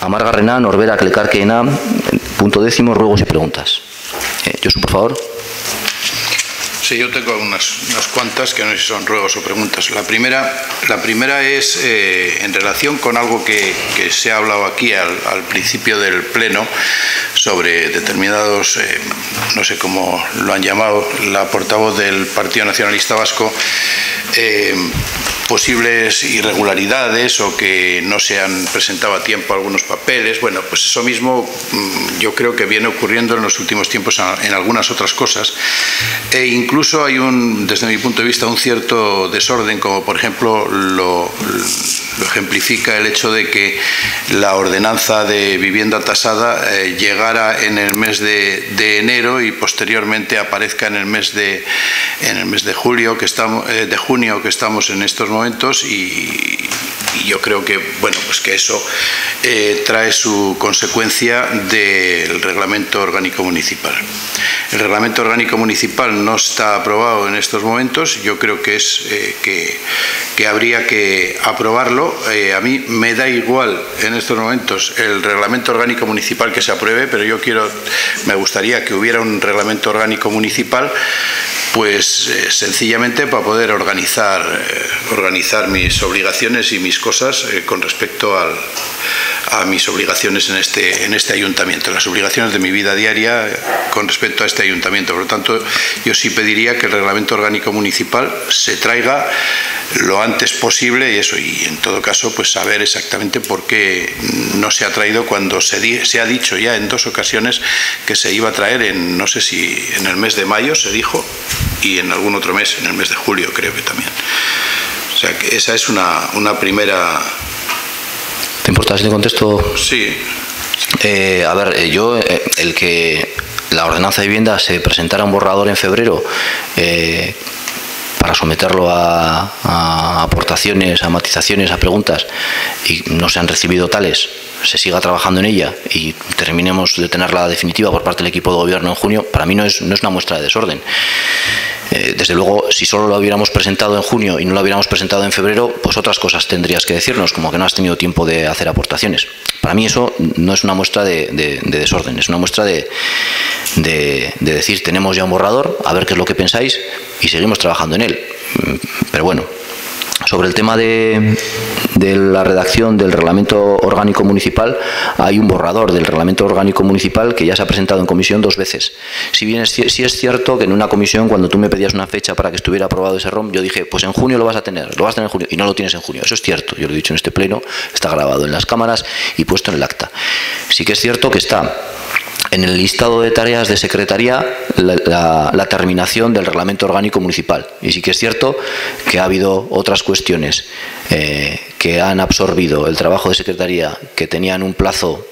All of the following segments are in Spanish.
Amarga Renan, Norbera, Clecarquena, punto décimo, ruegos y preguntas. Eh, Josu, por favor. Sí, yo tengo unas, unas, cuantas que no sé si son ruegos o preguntas. La primera, la primera es eh, en relación con algo que, que, se ha hablado aquí al, al principio del Pleno sobre determinados, eh, no sé cómo lo han llamado, la portavoz del Partido Nacionalista Vasco, eh, posibles irregularidades o que no se han presentado a tiempo algunos papeles. Bueno, pues eso mismo mm, yo creo que viene ocurriendo en los últimos tiempos en algunas otras cosas. E incluso hay un, desde mi punto de vista, un cierto desorden, como por ejemplo lo, ejemplifica el hecho de que la ordenanza de vivienda tasada eh, llegara en el mes de, enero y posteriormente aparezca en el mes de, en el mes de julio que estamos, eh, de junio que estamos en estos momentos y, yo creo que bueno pues que eso eh, trae su consecuencia del reglamento orgánico municipal. El reglamento orgánico municipal no está aprobado en estos momentos, yo creo que es que, que, habría que aprobarlo. Eh, a mí me da igual en estos momentos el reglamento orgánico municipal que se apruebe, pero yo quiero, me gustaría que hubiera un reglamento orgánico municipal pues eh, sencillamente para poder organizar, eh, organizar mis obligaciones y mis cosas con respecto al, a mis obligaciones en este, en este ayuntamiento, las obligaciones de mi vida diaria con respecto a este ayuntamiento. Por lo tanto, yo sí pediría que el reglamento orgánico municipal se traiga lo antes posible y eso, y en todo caso, pues saber exactamente por qué no se ha traído cuando se, di, se ha dicho ya en dos ocasiones que se iba a traer en, no sé si en el mes de mayo se dijo, y en algún otro mes, en el mes de julio creo que también. O sea que esa es una, una primera... ¿Te importa si te contesto? Sí. Eh, a ver, eh, yo, eh, el que la ordenanza de vivienda se presentara un borrador en febrero eh, para someterlo a, a, aportaciones, a matizaciones, a preguntas y no se han recibido tales, se siga trabajando en ella y terminemos de tenerla definitiva por parte del equipo de gobierno en junio, para mí no es, no es una muestra de desorden. Eh, desde luego, si solo lo hubiéramos presentado en junio y no lo hubiéramos presentado en febrero, pues otras cosas tendrías que decirnos, como que no has tenido tiempo de hacer aportaciones. Para mí eso no es una muestra de, de, de desorden, es una muestra de, de, decir tenemos ya un borrador, a ver qué es lo que pensáis y seguimos trabajando en él. Pero bueno, sobre el tema de, la redacción del reglamento orgánico municipal, hay un borrador del reglamento orgánico municipal que ya se ha presentado en comisión dos veces. Si es, si es cierto que en una comisión, cuando tú me pedías una fecha para que estuviera aprobado ese ROM, yo dije, pues en junio lo vas a tener, lo vas a tener en junio, y no lo tienes en junio. Eso es cierto, yo lo he dicho en este pleno, está grabado en las cámaras y puesto en el acta. Sí que es cierto que está en el listado de tareas de secretaría la, la, terminación del reglamento orgánico municipal. Y sí que es cierto que ha habido otras cuestiones eh, que han absorbido el trabajo de secretaría que tenían un plazo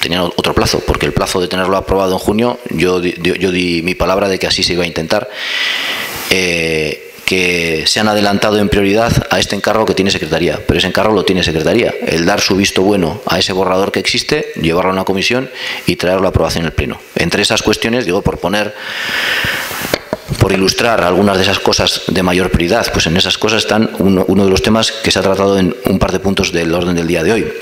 tenían otro plazo, porque el plazo de tenerlo aprobado en junio, yo, yo, yo di mi palabra de que así se iba a intentar. Eh, que se han adelantado en prioridad a este encargo que tiene Secretaría, pero ese encargo lo tiene Secretaría. El dar su visto bueno a ese borrador que existe, llevarlo a una comisión y traerlo a aprobación en el Pleno. Entre esas cuestiones, digo, por poner por ilustrar algunas de esas cosas de mayor prioridad, pues en esas cosas están uno, uno de los temas que se ha tratado en un par de puntos del orden del día de hoy.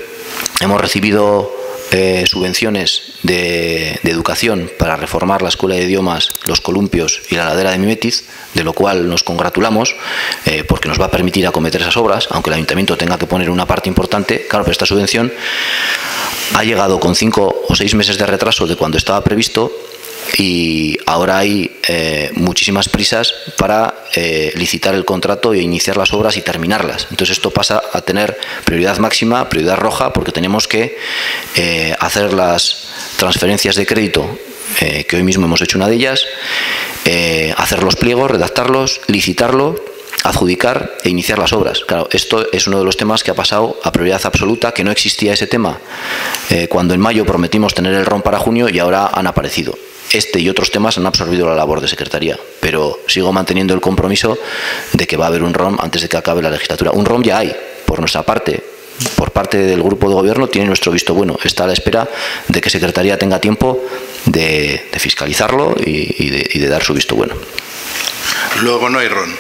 Hemos recibido eh, subvenciones de, educación para reformar la escuela de idiomas, los columpios y la ladera de Mimetiz, de lo cual nos congratulamos eh, porque nos va a permitir acometer esas obras, aunque el ayuntamiento tenga que poner una parte importante. Claro, pero esta subvención ha llegado con cinco o seis meses de retraso de cuando estaba previsto y ahora hay eh, muchísimas prisas para eh, licitar el contrato e iniciar las obras y terminarlas. Entonces esto pasa a tener prioridad máxima, prioridad roja, porque tenemos que eh, hacer las transferencias de crédito, eh, que hoy mismo hemos hecho una de ellas, hacer los pliegos, redactarlos, licitarlo, adjudicar e iniciar las obras. Claro, esto es uno de los temas que ha pasado a prioridad absoluta, que no existía ese tema cuando en mayo prometimos tener el ROM para junio y ahora han aparecido este y otros temas han absorbido la labor de secretaría, pero sigo manteniendo el compromiso de que va a haber un ROM antes de que acabe la legislatura. Un ROM ya hay, por nuestra parte, por parte del grupo de gobierno, tiene nuestro visto bueno. Está a la espera de que secretaría tenga tiempo de, de fiscalizarlo y, y, de, y de dar su visto bueno. Luego no hay ROM.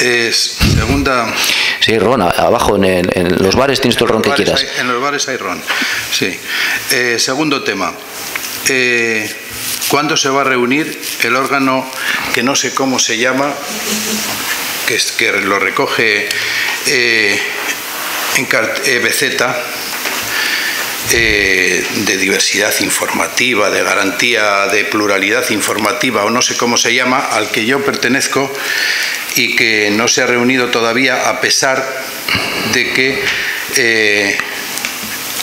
Es, segunda. Sí, ron, abajo en, los bares tienes todo el ron que quieras. en los bares hay ron, sí. Eh, segundo tema. Eh, ¿Cuándo se va a reunir el órgano que no sé cómo se llama, que, es, que lo recoge eh, en BZ, de diversidad informativa, de garantía de pluralidad informativa o no sé cómo se llama, al que yo pertenezco y que no se ha reunido todavía a pesar de que eh,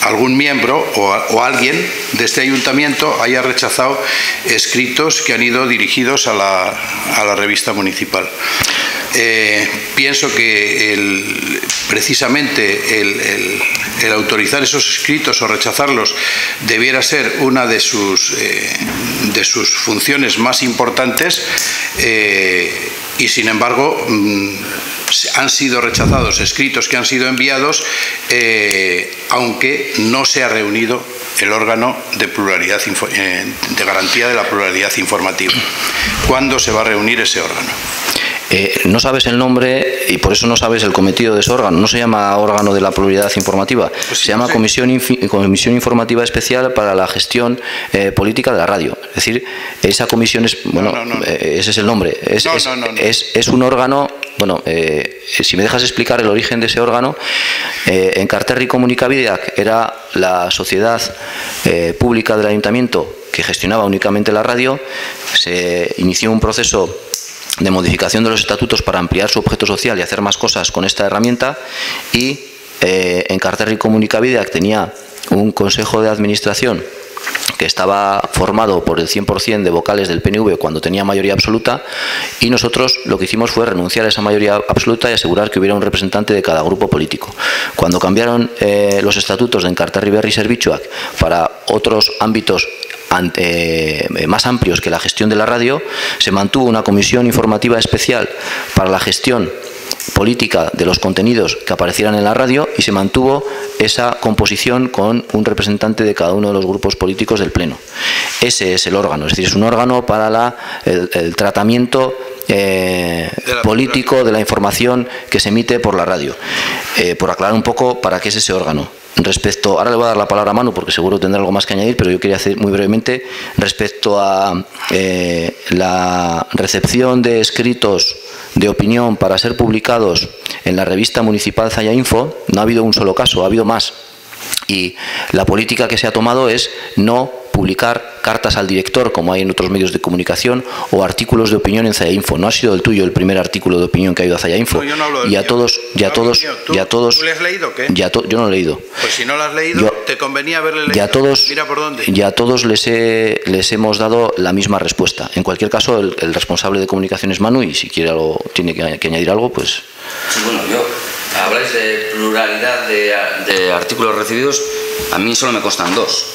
algún miembro o, alguien de este ayuntamiento haya rechazado escritos que han ido dirigidos a la, revista municipal. Eh, pienso que precisamente el, autorizar esos escritos o rechazarlos debiera ser una de sus, eh, de sus funciones más importantes y sin embargo mm, han sido rechazados escritos que han sido enviados, eh, aunque no se ha reunido el órgano de pluralidad eh, de garantía de la pluralidad informativa. ¿Cuándo se va a reunir ese órgano? Eh, no sabes el nombre y por eso no sabes el cometido de ese órgano. No se llama órgano de la pluralidad informativa, pues se llama Comisión, Comisión Informativa Especial para la Gestión eh, Política de la Radio. Es decir, esa comisión es, bueno, eh, ese es el nombre. Es, es, un órgano, bueno, si me dejas explicar el origen de ese órgano, en Carterri Comunicavidac era la sociedad pública del ayuntamiento que gestionaba únicamente la radio, se inició un proceso de modificación de los estatutos para ampliar su objeto social y hacer más cosas con esta herramienta y eh, en Carterri Comunicavidac tenía un consejo de administración que estaba formado por el 100% de vocales del PNV cuando tenía mayoría absoluta y nosotros lo que hicimos fue renunciar a esa mayoría absoluta y asegurar que hubiera un representante de cada grupo político. Cuando cambiaron eh, los estatutos de Encarterri Berri Servichuac para otros ámbitos eh, más amplios que la gestión de la radio, se mantuvo una comisión informativa especial para la gestión política de los contenidos que aparecieran en la radio y se mantuvo esa composición con un representante de cada uno de los grupos políticos del Pleno. Ese es el órgano, es decir, es un órgano para la, el, tratamiento eh, político de la información que se emite por la radio. Eh, por aclarar un poco para qué es ese órgano. Respecto, ahora le voy a dar la palabra a Manu porque seguro tendrá algo más que añadir, pero yo quería hacer muy brevemente respecto a eh, la recepción de escritos de opinión para ser publicados en la revista municipal Zaya Info, no ha habido un solo caso, ha habido más. Y la política que se ha tomado es no publicar cartas al director, como hay en otros medios de comunicación, o artículos de opinión en Info. No ha sido el tuyo el primer artículo de opinión que ha ido a Zaya Info. y a todos, ya todos, ya todos. ¿Tú le has leído qué? Ya yo no lo he leído. Pues si no lo has leído, te convenía haberle leído. Ya todos, Mira por dónde. Ya todos les, les hemos dado la misma respuesta. En cualquier caso, el, responsable de comunicación es Manu y si quiere algo, tiene que, añadir algo, pues. Sí, bueno, yo habláis de pluralidad de, de artículos recibidos. A mí solo me constan dos.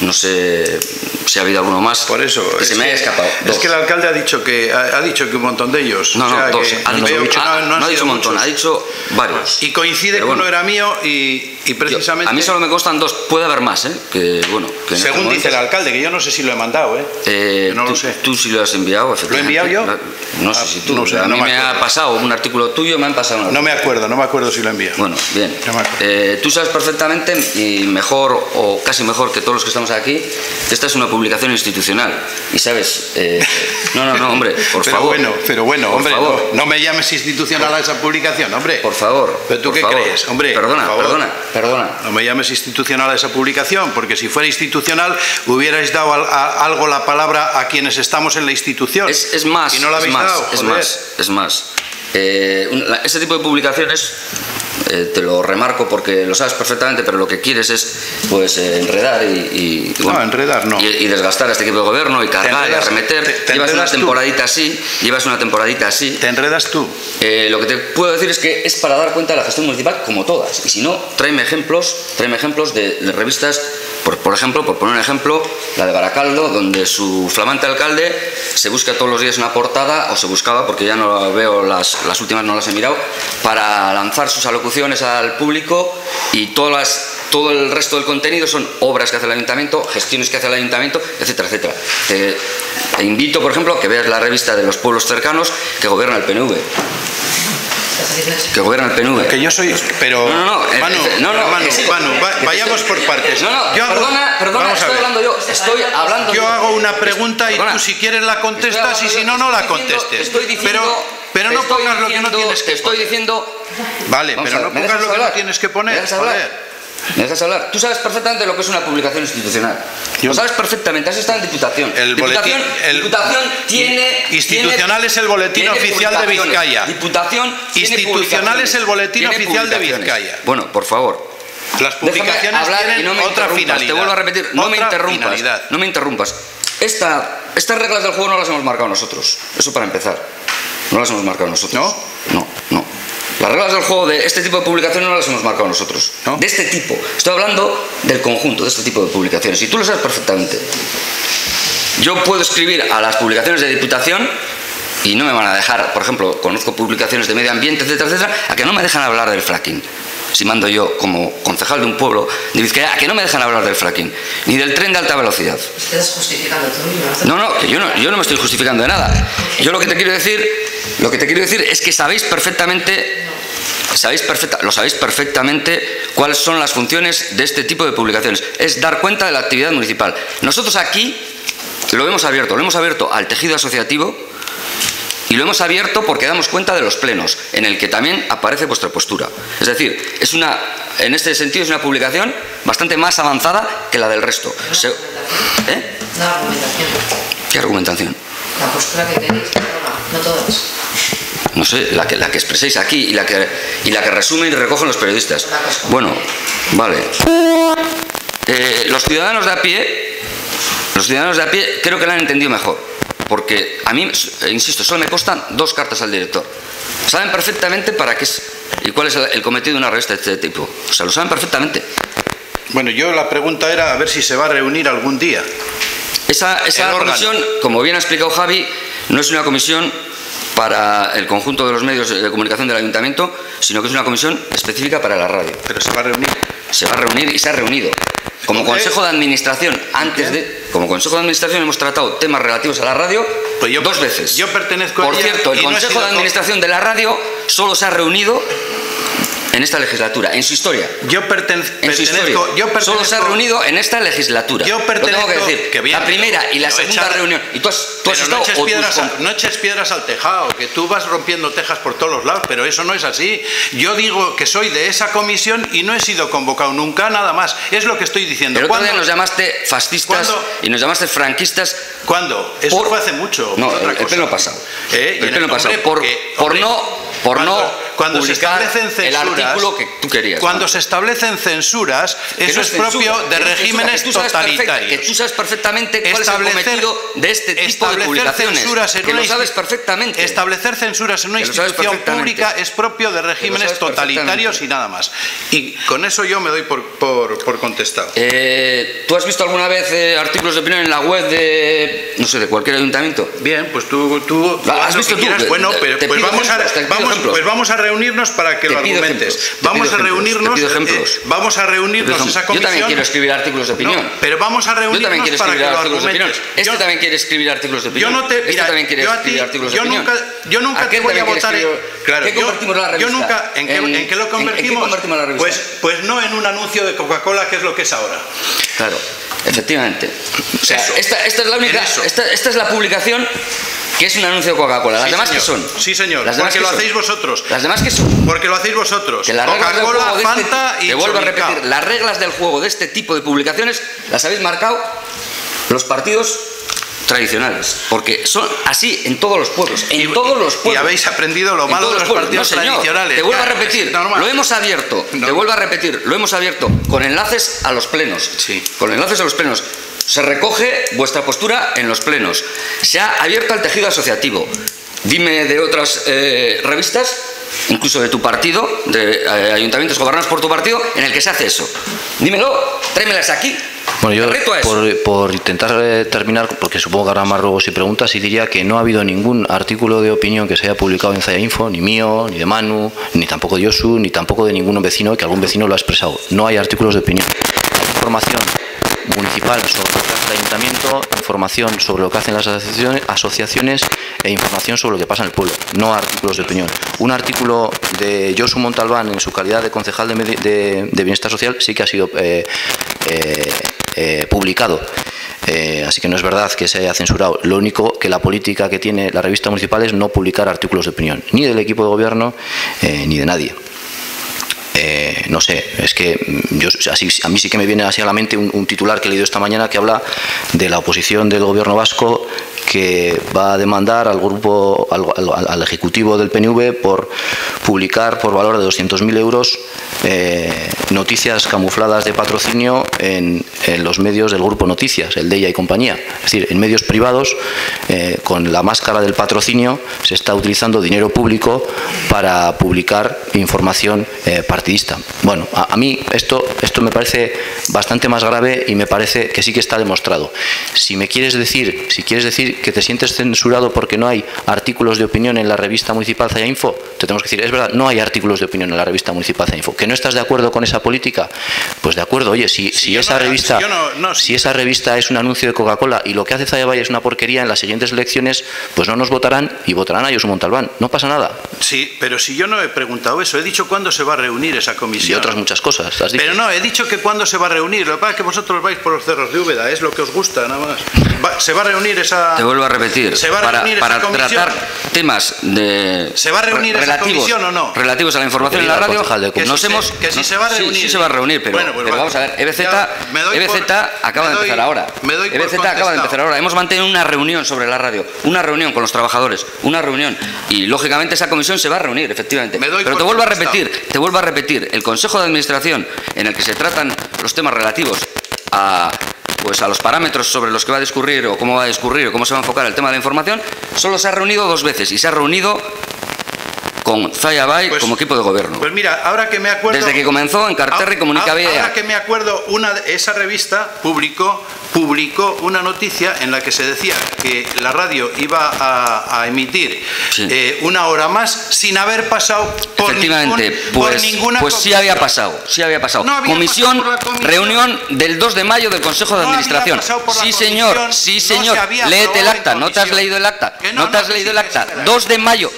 No sé si ha habido alguno más. Por eso. Que se me haya escapado. Es que el alcalde ha dicho que ha, dicho que un montón de ellos. No, no, dos. Ha dicho, no, ha dicho un montón, ha dicho varios. Y coincide que uno era mío y, y precisamente. a mí solo me constan dos, puede haber más, ¿eh? Que, bueno, que Según dice el alcalde, que yo no sé si lo he mandado, ¿eh? eh no lo sé. Tú sí lo has enviado, efectivamente. ¿Lo he enviado yo? No, sé si tú. No sé, a mí me, ha pasado un artículo tuyo, me han pasado. No me acuerdo, no me acuerdo si lo he enviado. Bueno, bien. Eh, tú sabes perfectamente, y mejor o casi mejor que todos los que estamos aquí, esta es una publicación institucional. Y sabes, eh, no, no, no, hombre, por pero favor. Bueno, pero bueno, hombre, No, me llames institucional a esa publicación, hombre. Por favor. ¿Pero tú qué crees, hombre? Perdona, perdona, perdona. No me llames institucional a esa publicación, porque si fuera institucional hubierais dado algo la palabra a quienes estamos en la institución. Es, más, y no la habéis es más, dado, es más, es más. Eh, ese tipo de publicaciones eh, te lo remarco porque lo sabes perfectamente, pero lo que quieres es pues eh, enredar y, enredar no. y, desgastar a este equipo de gobierno y cargar y arremeter. llevas una temporadita así, llevas una temporadita así. Te enredas tú. Eh, lo que te puedo decir es que es para dar cuenta de la gestión municipal como todas. Y si no, tráeme ejemplos, tráeme ejemplos de, revistas, por, ejemplo, por poner un ejemplo, la de Baracaldo, donde su flamante alcalde se busca todos los días una portada, o se buscaba, porque ya no veo las, las últimas, no las he mirado, para lanzar sus alocuciones al público y todas todo el resto del contenido son obras que hace el ayuntamiento, gestiones que hace el ayuntamiento, etcétera, etcétera. Te, invito, por ejemplo, a que veas la revista de los pueblos cercanos que gobierna el PNV. Que gobierna el PNV. Que yo soy. Pero. No, no, no, Manu, eh, no, no, Manu, sí, Manu, vayamos por partes. No, no, Yo hago- perdona, perdona, estoy hablando yo, estoy hablando Yo hago una pregunta y Perdona. tú si quieres la contestas y si no, no la contestes. te Estoy diciendo, pero no pongas lo que no tienes que Te estoy poner. diciendo. Vale, Vamos pero no ver, ¿me pongas lo que no tienes que ¿Me poner. Joder. ¿Me dejas hablar? Tú sabes perfectamente lo que es una publicación institucional. Yo- Lo sabes perfectamente, has estado en Diputación. El Diputación, el- Diputación tiene... Institucional tiene- es el boletín oficial de. Vizcaya. Diputación tiene Institucional es el boletín oficial de. Vizcaya. Bueno, por favor. Las publicaciones hablar tienen y no me otra interrumpas. finalidad. Te vuelvo a repetir, no me Otra interrumpas. finalidad. No me interrumpas. Esta, estas reglas del juego no las hemos marcado nosotros. Eso para empezar. No las hemos marcado nosotros. ¿No? No, no. Las reglas del juego de este tipo de publicaciones no las hemos marcado nosotros. ¿No? De este tipo. Estoy hablando del conjunto de este tipo de publicaciones. Y tú lo sabes perfectamente. Yo puedo escribir a las publicaciones de Diputación y no me van a dejar, por ejemplo, conozco publicaciones de medio ambiente, etcétera, etcétera, a que no me dejan hablar del fracking. Si mando yo como concejal de un pueblo de Vizcaya, a que no me dejan hablar del fracking, ni del tren de alta velocidad. Estás justificando tú mismo. No, no, que yo no, yo no me estoy justificando de nada. Yo lo que te quiero decir, lo que te quiero decir es que sabéis perfectamente, sabéis perfecta, lo sabéis perfectamente cuáles son las funciones de este tipo de publicaciones. Es dar cuenta de la actividad municipal. Nosotros aquí lo hemos abierto, lo hemos abierto al tejido asociativo y lo hemos abierto porque damos cuenta de los plenos, en el que también aparece vuestra postura. Es decir, es una, en este sentido es una publicación bastante más avanzada que la del resto. Se- ¿Eh? ¿Qué argumentación? La postura que tenéis, no, todas. No sé, la que, la que expreséis aquí y la que, y la que resumen y recogen los periodistas. Bueno, vale. Eh, los ciudadanos de a pie, los ciudadanos de a pie creo que la han entendido mejor. Porque a mí, insisto, solo me costan dos cartas al director. Saben perfectamente para qué es y cuál es el, cometido de una revista de este tipo. O sea, lo saben perfectamente. Bueno, yo la pregunta era a ver si se va a reunir algún día. Esa, esa comisión, como bien ha explicado Javi, no es una comisión para el conjunto de los medios de comunicación del ayuntamiento, sino que es una comisión específica para la radio. Pero se va a reunir. Se va a reunir y se ha reunido. Como consejo de administración, antes de. Como consejo de administración hemos tratado temas relativos a la radio Pues yo- dos veces. yo pertenezco a Por ella cierto, el no consejo de administración de la radio solo se ha reunido en esta legislatura, en su historia. Yo pertene- En su historia. pertenezco. Yo pertenezco Solo se ha reunido en esta legislatura. Yo Lo tengo que pertenezco- decir. que bien, la primera y la pero segunda reunión. Y tú has, tú has Pero estado no eches, piedras no eches piedras al tejado, que tú vas rompiendo tejas por todos los lados, pero eso no es así. Yo digo que soy de esa comisión y no he sido convocado nunca, nada más. Es lo que estoy diciendo. El otro día ¿Cuándo? nos llamaste fascistas ¿Cuándo? y nos llamaste franquistas ¿Cuándo? Eso Por- fue hace mucho. No, el, el pleno pasado. ¿Eh? El en pleno pasado. Por, porque, por hombre, no, por no cuando se establecen el censuras, artículo que tú querías. Cuando ¿no? se establecen censuras, Que eso no es censura, propio de regímenes que totalitarios. que tú sabes perfectamente cuál es el Establecer- cometido de este tipo de establecer publicaciones. censuras en que una lo sabes insti- perfectamente. Establecer censuras en una institución pública es propio de regímenes totalitarios y nada más. Y con eso yo me doy por, por, por contestado. Eh, ¿Tú has visto alguna vez eh, artículos de opinión en la web de, no sé, de cualquier ayuntamiento? Bien, pues tú, tú ¿Lo has visto tú? quieras. Bueno, pero pues pido vamos, ejemplos, a, pues vamos a reunirnos para que Te lo argumentes. Vamos a reunirnos. eh, ejemplos. eh, vamos a reunirnos Yo esa también quiero escribir artículos de opinión. No, pero vamos a Yo reunirnos quiero para que lo de opinión. argumentes. Este Yo- también quiere escribir artículos de Yo opinión. no te, este mira, también quiere yo a escribir ti, artículos de yo opinión. nunca, yo nunca te voy a votar. en- claro, ¿Qué yo- convertimos la Yo revista? nunca, ¿en ¿En- en qué lo en qué convertimos? convertimos la revista? Pues, pues no en un anuncio de Coca-Cola, que es lo que es ahora. Claro, efectivamente. O sea, esta, esta es la única, esta, esta es la publicación que es un anuncio de Coca-Cola. Las Sí, demás que señor. son. Sí, señor, Las demás porque que lo son. hacéis vosotros. Las demás que. Porque lo hacéis vosotros. Que las reglas del juego de este, y te vuelvo a repetir, las reglas del juego de este tipo de publicaciones las habéis marcado los partidos tradicionales, porque son así en todos los pueblos, en Y- todos los y pueblos. habéis aprendido lo malo de los pueblos. partidos No, tradicionales. Te vuelvo a Ya, repetir, es normal. lo hemos abierto, te Normal. vuelvo a repetir, lo hemos abierto con enlaces a los plenos. Sí. Con enlaces a los plenos. Se recoge vuestra postura en los plenos. Se ha abierto al tejido asociativo. Dime de otras eh, revistas, incluso de tu partido, de eh, ayuntamientos gobernados por tu partido, en el que se hace eso. Dímelo, tráemelas aquí. Bueno, yo por, por intentar eh, terminar, porque supongo que habrá más ruegos y preguntas, y diría que no ha habido ningún artículo de opinión que se haya publicado en Zaya Info, ni mío, ni de Manu, ni tampoco de Yosu, ni tampoco de ningún vecino, que algún vecino lo ha expresado. No hay artículos de opinión. Hay información municipal sobre el ayuntamiento información sobre lo que hacen las asociaciones, e información sobre lo que pasa en el pueblo, no artículos de opinión. Un artículo de Josu Montalbán en su calidad de concejal de, de- de Bienestar Social sí que ha sido eh, eh, eh, publicado. Así que no es verdad que se haya censurado. Lo único que la política que tiene la revista municipal es no publicar artículos de opinión, ni del equipo de gobierno ni de nadie. Eh, no sé, es que yo, a mí sí que me viene así a la mente un, titular que he leído esta mañana que habla de la oposición del gobierno vasco que va a demandar al grupo, al, ejecutivo del PNV por publicar por valor de 200.000 euros eh, noticias camufladas de patrocinio en, los medios del grupo Noticias, el de ella y compañía. Es decir, en medios privados, eh, con la máscara del patrocinio, se está utilizando dinero público para publicar información eh. Bueno, a, a mí esto, esto me parece bastante más grave y me parece que sí que está demostrado. Si me quieres decir, si quieres decir que te sientes censurado porque no hay artículos de opinión en la revista municipal Zaya Info, te tenemos que decir, es verdad, no hay artículos de opinión en la revista municipal Zaya Info. ¿Que no estás de acuerdo con esa política? Pues de acuerdo, oye, si, esa no- revista si yo no- no, si- si esa revista es un anuncio de Coca-Cola y lo que hace Zaya Valle es una porquería en las siguientes elecciones, pues no nos votarán y votarán a Josu Montalbán. No pasa nada. Sí, pero si yo no he preguntado eso, he dicho cuándo se va a reunir esa Y comisión. otras muchas cosas. has dicho. Pero no, he dicho que cuándo se va a reunir. Lo que pasa es que vosotros vais por los cerros de Úbeda, es lo que os gusta, nada más. Va- se va a reunir esa. Te vuelvo a repetir. ¿Se va a para reunir esa para comisión? tratar temas de. ¿Se va a reunir esa relativos, comisión o no? Relativos a la información en la radio. Que nos si se- hemos. que si se va a sí, reunir. Sí, se va a reunir, pero, Bueno, pues pero vale. vamos a ver. EBZ, Ya, me doy por- EBZ acaba me de empezar ahora. me doy por EBZ acaba de empezar ahora. Hemos mantenido una reunión sobre la radio. Una reunión con los trabajadores. Una reunión. Y lógicamente esa comisión se va a reunir, efectivamente. Me doy pero te vuelvo a repetir. Te vuelvo a repetir. El Consejo de Administración en el que se tratan los temas relativos a pues a los parámetros sobre los que va a discurrir o cómo va a discurrir o cómo se va a enfocar el tema de la información, solo se ha reunido dos veces y se ha reunido con Zaya Bay Pues- como equipo de gobierno. Pues mira, ahora que me acuerdo. Desde que comenzó en Carterri Ah, Comunica ah, Vía. Ahora que me acuerdo, una, esa revista publicó, publicó una noticia en la que se decía que la radio iba a, a emitir Sí. eh, una hora más sin haber pasado por, Efectivamente, ningún- por pues, ninguna pues sí había pasado, sí había pasado. No había comisión, pasado reunión del 2 de mayo del Consejo de No Administración. Sí, señor, sí, no señor. se había Léete el acta, ¿no te has leído el acta? No, no, te has no, leído el acta. sí, que 2 de mayo.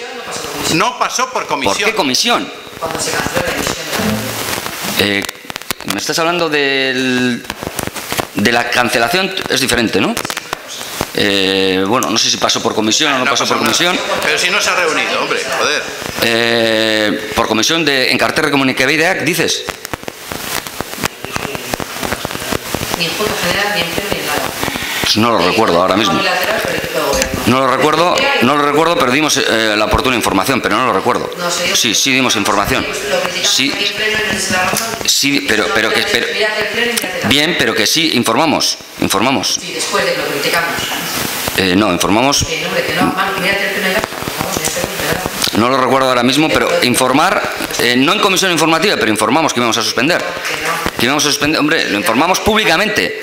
No pasó por comisión. ¿Por qué comisión? Cuando se canceló la emisión de la radio. Eh, me estás hablando del, de la cancelación, es diferente, ¿no? Eh, bueno, no sé si pasó por comisión o no, No pasó por nada. comisión. Pero si no se ha reunido, hombre, joder. Eh, por comisión de Encarterre Comunicabideac, dices. Ni en Junta General, ni en pleno, ni en nada. Pues no lo recuerdo ahora mismo. No lo recuerdo, no lo recuerdo, pero dimos eh, la oportuna información, pero no lo recuerdo. Sí, sí dimos información. Sí, sí, pero, pero que pero- bien, pero que sí informamos, informamos. Sí, después de que lo criticamos. Eh, no, informamos. No lo recuerdo ahora mismo, pero informar, eh, no en comisión informativa, pero informamos que íbamos a suspender. Que íbamos a suspender, hombre, lo informamos públicamente.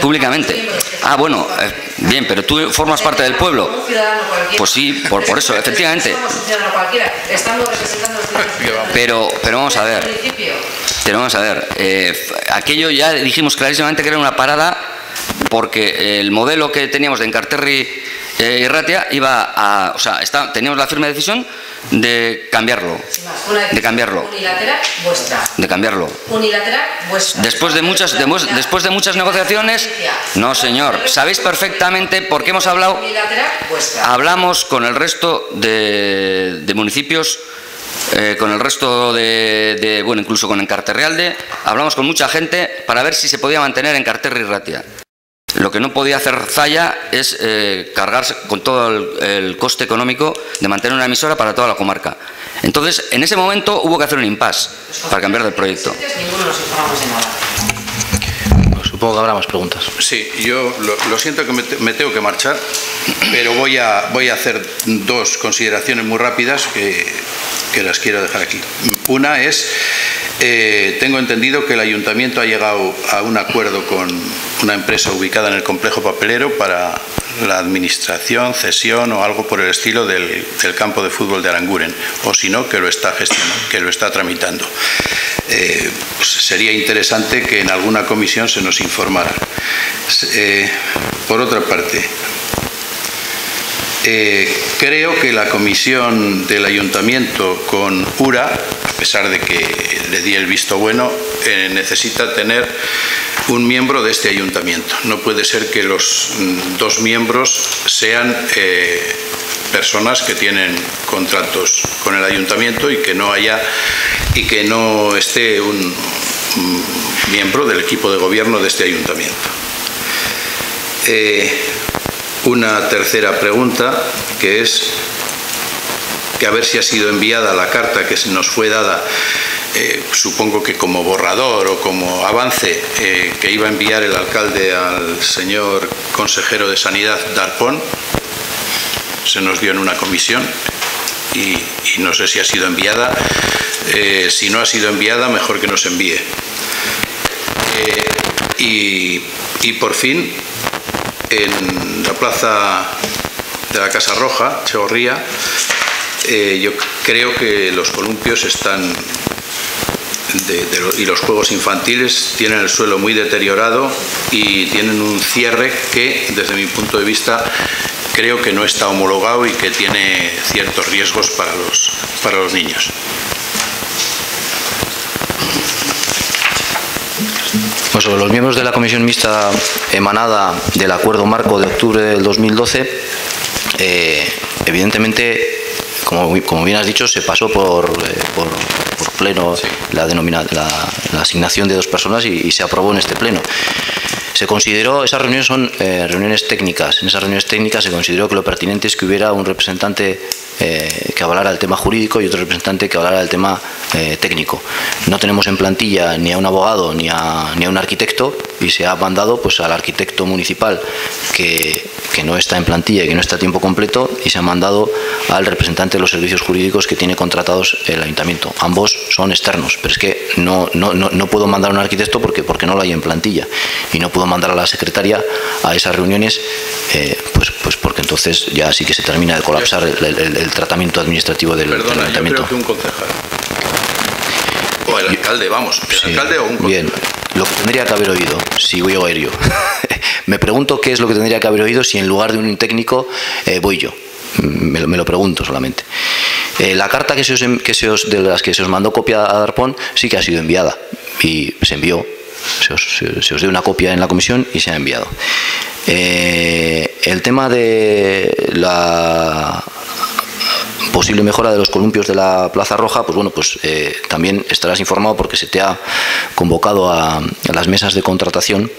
Públicamente. Ah, bueno, eh, bien, pero tú formas parte del pueblo. un ciudadano cualquiera. Pues sí, por, por eso, efectivamente. Pero, pero vamos a ver. Pero vamos a ver, eh, aquello ya dijimos clarísimamente que era una parada porque el modelo que teníamos de Encarterri eh, y Ratia iba a, o sea, está- teníamos la firme decisión de cambiarlo, de cambiarlo, Unilateral vuestra. de cambiarlo. Unilateral vuestra. Después de muchas, de después de muchas negociaciones, no señor, sabéis perfectamente porque hemos hablado, hablamos con el resto de, de municipios, eh, con el resto de, de- bueno, incluso con Encarterrealde, hablamos con mucha gente para ver si se podía mantener Encarterri y Ratia. Lo que no podía hacer Zaya es eh, cargarse con todo el, el coste económico de mantener una emisora para toda la comarca. Entonces, en ese momento hubo que hacer un impasse para cambiar del proyecto. Pues supongo que habrá más preguntas. Sí, yo lo, lo siento que me, te- me tengo que marchar, pero voy a, voy a hacer dos consideraciones muy rápidas que, que las quiero dejar aquí. Una es, eh, tengo entendido que el ayuntamiento ha llegado a un acuerdo con una empresa ubicada en el complejo papelero para la administración, cesión o algo por el estilo del, campo de fútbol de Aranguren, o si no, que lo está gestionando, que lo está tramitando. Eh, pues sería interesante que en alguna comisión se nos informara. Eh, por otra parte, eh, creo que la comisión del ayuntamiento con URA, pesar de que le di el visto bueno, eh, necesita tener un miembro de este ayuntamiento. No puede ser que los mm, dos miembros sean eh, personas que tienen contratos con el ayuntamiento y que no haya y que no esté un mm, miembro del equipo de gobierno de este ayuntamiento. Una tercera pregunta que es que a ver si ha sido enviada la carta que nos fue dada, eh, supongo que como borrador o como avance eh, que iba a enviar el alcalde al señor consejero de Sanidad Darpón, se nos dio en una comisión y, no sé si ha sido enviada. Eh, si no ha sido enviada, mejor que nos envíe. y, y por fin en la plaza de la Casa Roja, Chegorría, eh, yo creo que los columpios están y los juegos infantiles tienen el suelo muy deteriorado y tienen un cierre que, desde mi punto de vista, creo que no está homologado y que tiene ciertos riesgos para los, para los niños. Pues sobre los miembros de la comisión mixta emanada del acuerdo marco de octubre del 2012, eh, evidentemente, como, bien has dicho, se pasó por, eh, pleno la, la, asignación de dos personas y, se aprobó en este pleno. Se consideró, esas reuniones son eh, reuniones técnicas, en esas reuniones técnicas se consideró que lo pertinente es que hubiera un representante eh, que hablara del tema jurídico y otro representante que hablara del tema técnico. No tenemos en plantilla ni a un abogado ni a, ni a un arquitecto y se ha mandado pues, al arquitecto municipal que, que no está en plantilla y que no está a tiempo completo y se ha mandado al representante de los servicios jurídicos que tiene contratados el ayuntamiento. Ambos son externos, pero es que no, no, no, puedo mandar a un arquitecto porque, porque no lo hay en plantilla y no puedo mandar a la secretaria a esas reuniones eh, pues, pues porque entonces ya sí que se termina de colapsar el tratamiento administrativo del, Perdona, ayuntamiento. Yo creo que un concejal. O el alcalde, vamos. El alcalde o un. Bien, lo que tendría que haber oído, si voy a oír yo. me pregunto qué es lo que tendría que haber oído si en lugar de un técnico eh, voy yo. Me, me, lo pregunto solamente. Eh, la carta que se os, que se os, de las que se os mandó copia a Darpón sí que ha sido enviada y se envió. Se os, se os dio una copia en la comisión y se ha enviado. Eh, el tema de la posible mejora de los columpios de la Plaza Roja, pues bueno, pues eh, también estarás informado porque se te ha convocado a, las mesas de contratación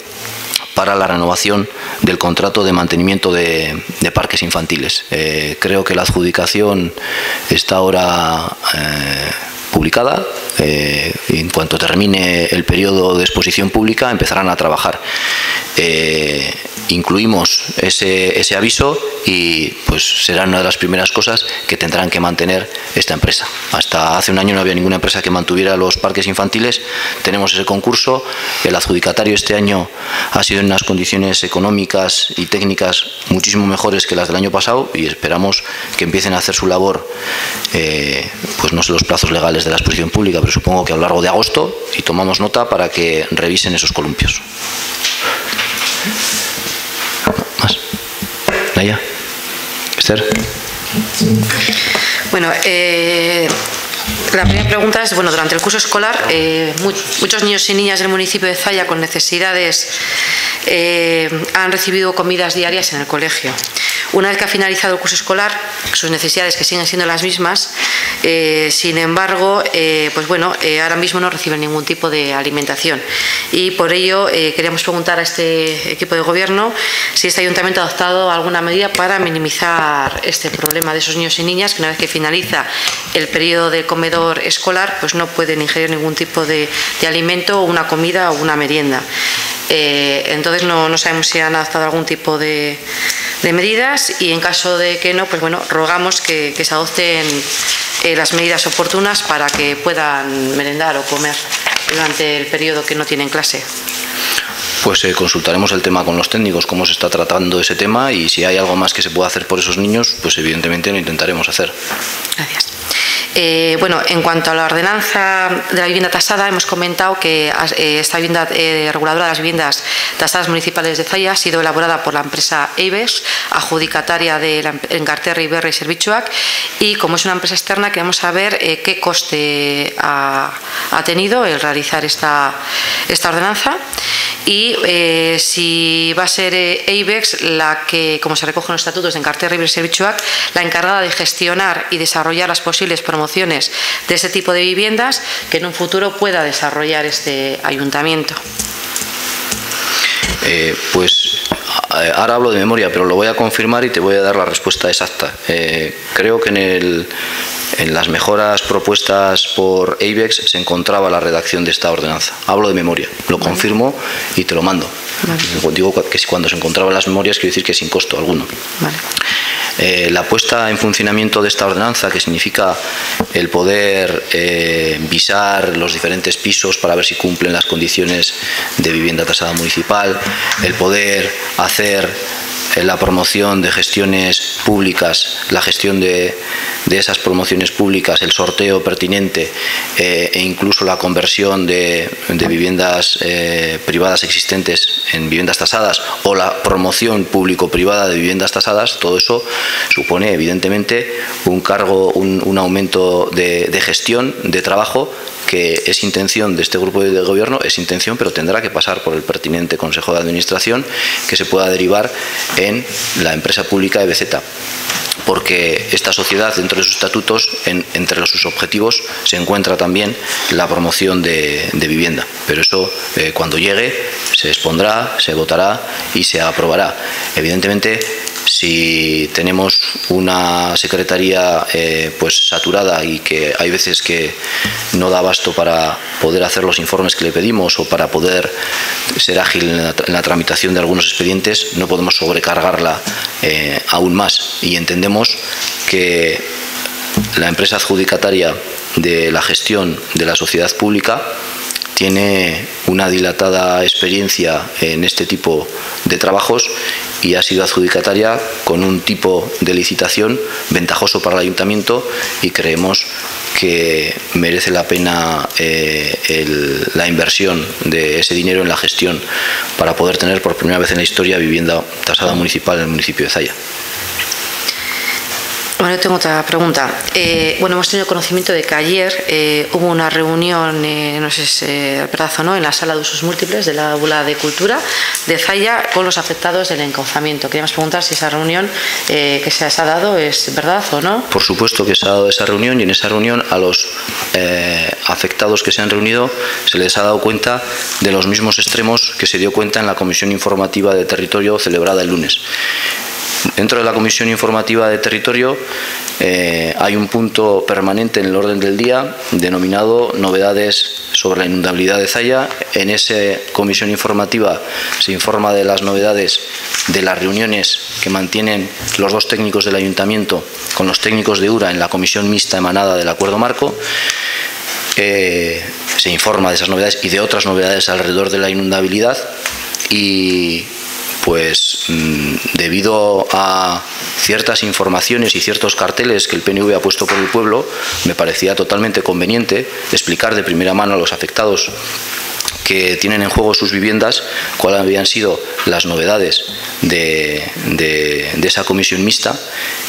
para la renovación del contrato de mantenimiento de, parques infantiles. Eh, creo que la adjudicación está ahora eh, publicada. en cuanto termine el periodo de exposición pública empezarán a trabajar incluimos ese, ese, aviso y pues será una de las primeras cosas que tendrán que mantener esta empresa. Hasta hace un año no había ninguna empresa que mantuviera los parques infantiles, tenemos ese concurso, el adjudicatario este año ha sido en unas condiciones económicas y técnicas muchísimo mejores que las del año pasado y esperamos que empiecen a hacer su labor, eh, pues no sé los plazos legales de la exposición pública, pero supongo que a lo largo de agosto y tomamos nota para que revisen esos columpios. Esther. Bueno, eh, la primera pregunta es, bueno, durante el curso escolar, eh, muchos niños y niñas del municipio de Zaya con necesidades eh, han recibido comidas diarias en el colegio. Una vez que ha finalizado el curso escolar, sus necesidades que siguen siendo las mismas, eh, sin embargo, eh, pues bueno, eh, ahora mismo no reciben ningún tipo de alimentación. Y por ello queríamos preguntar a este equipo de gobierno si este ayuntamiento ha adoptado alguna medida para minimizar este problema de esos niños y niñas que una vez que finaliza el periodo de comedor escolar, pues no pueden ingerir ningún tipo de, alimento, o una comida o una merienda. entonces no, sabemos si han adoptado algún tipo de, medidas y en caso de que no, pues bueno, rogamos que se adopten eh, las medidas oportunas para que puedan merendar o comer durante el periodo que no tienen clase. Pues eh, consultaremos el tema con los técnicos, cómo se está tratando ese tema y si hay algo más que se pueda hacer por esos niños, pues evidentemente lo intentaremos hacer. Gracias. Eh, bueno, en cuanto a la ordenanza de la vivienda tasada, hemos comentado que eh, esta vivienda eh, reguladora de las viviendas tasadas municipales de Zaya ha sido elaborada por la empresa EIBEX, adjudicataria de la Encarterra, Iberra y Servichuac, y como es una empresa externa, queremos saber qué coste ha, tenido el realizar esta, ordenanza. Y si va a ser EIBEX la que, como se recoge en los estatutos de Encarterra, y Servichuac, la encargada de gestionar y desarrollar las posibles promociones de ese tipo de viviendas que en un futuro pueda desarrollar este ayuntamiento. Eh, pues ahora hablo de memoria, pero lo voy a confirmar y te voy a dar la respuesta exacta. Eh, creo que en, el, en las mejoras propuestas por ABEX se encontraba la redacción de esta ordenanza. Hablo de memoria, lo confirmo y te lo mando. Digo que cuando se encontraban las memorias quiero decir que sin costo alguno. Eh, la puesta en funcionamiento de esta ordenanza, que significa el poder eh, visar los diferentes pisos para ver si cumplen las condiciones de vivienda tasada municipal, el poder hacer la promoción de gestiones públicas, la gestión de, esas promociones públicas, el sorteo pertinente eh, e incluso la conversión de, viviendas eh, privadas existentes en viviendas tasadas o la promoción público-privada de viviendas tasadas, todo eso supone evidentemente un cargo, un, aumento de gestión, de trabajo que es intención de este grupo de gobierno, es intención, pero tendrá que pasar por el pertinente Consejo de Administración que se pueda derivar en la empresa pública EBZ porque esta sociedad, dentro de sus estatutos, entre sus objetivos se encuentra también la promoción de, vivienda. Pero eso, eh, cuando llegue, se expondrá, se votará y se aprobará. Evidentemente, si tenemos una secretaría eh, pues saturada y que hay veces que no da abasto para poder hacer los informes que le pedimos o para poder ser ágil en la, tramitación de algunos expedientes, no podemos sobrecargarla eh, aún más. Y entendemos que la empresa adjudicataria de la gestión de la sociedad pública tiene una dilatada experiencia en este tipo de trabajos y ha sido adjudicataria con un tipo de licitación ventajoso para el ayuntamiento y creemos que merece la pena eh, la inversión de ese dinero en la gestión para poder tener por primera vez en la historia vivienda tasada municipal en el municipio de Zaya. Bueno, tengo otra pregunta. Eh, bueno, hemos tenido conocimiento de que ayer eh, hubo una reunión, eh, no sé si es verdad o no, en la sala de usos múltiples de la Aula de Cultura de Zaya con los afectados del encauzamiento. Queríamos preguntar si esa reunión que se ha dado es verdad o no. Por supuesto que se ha dado esa reunión y en esa reunión a los afectados que se han reunido se les ha dado cuenta de los mismos extremos que se dio cuenta en la Comisión Informativa de Territorio celebrada el lunes. Dentro de la Comisión Informativa de Territorio eh, hay un punto permanente en el orden del día denominado novedades sobre la inundabilidad de Zaya. En esa comisión informativa se informa de las novedades de las reuniones que mantienen los dos técnicos del ayuntamiento con los técnicos de URA en la comisión mixta emanada del acuerdo marco. Eh, se informa de esas novedades y de otras novedades alrededor de la inundabilidad y pues mm, debido a ciertas informaciones y ciertos carteles que el PNV ha puesto por el pueblo, me parecía totalmente conveniente explicar de primera mano a los afectados que tienen en juego sus viviendas, cuáles habían sido las novedades de, esa comisión mixta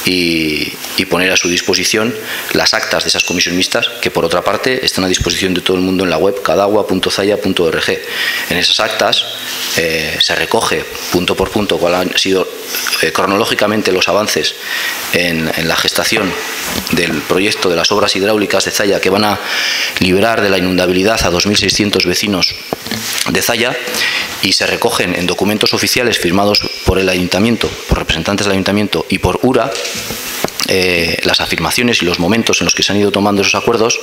y, poner a su disposición las actas de esas comisiones mixtas, que por otra parte están a disposición de todo el mundo en la web cadagua.zaya.org. En esas actas eh, se recoge punto por punto cuáles han sido eh, cronológicamente los avances en, en la gestación del proyecto de las obras hidráulicas de Zaya que van a liberar de la inundabilidad a 2.600 vecinos de Zaya y se recogen en documentos oficiales firmados por el ayuntamiento, por representantes del ayuntamiento y por URA eh, las afirmaciones y los momentos en los que se han ido tomando esos acuerdos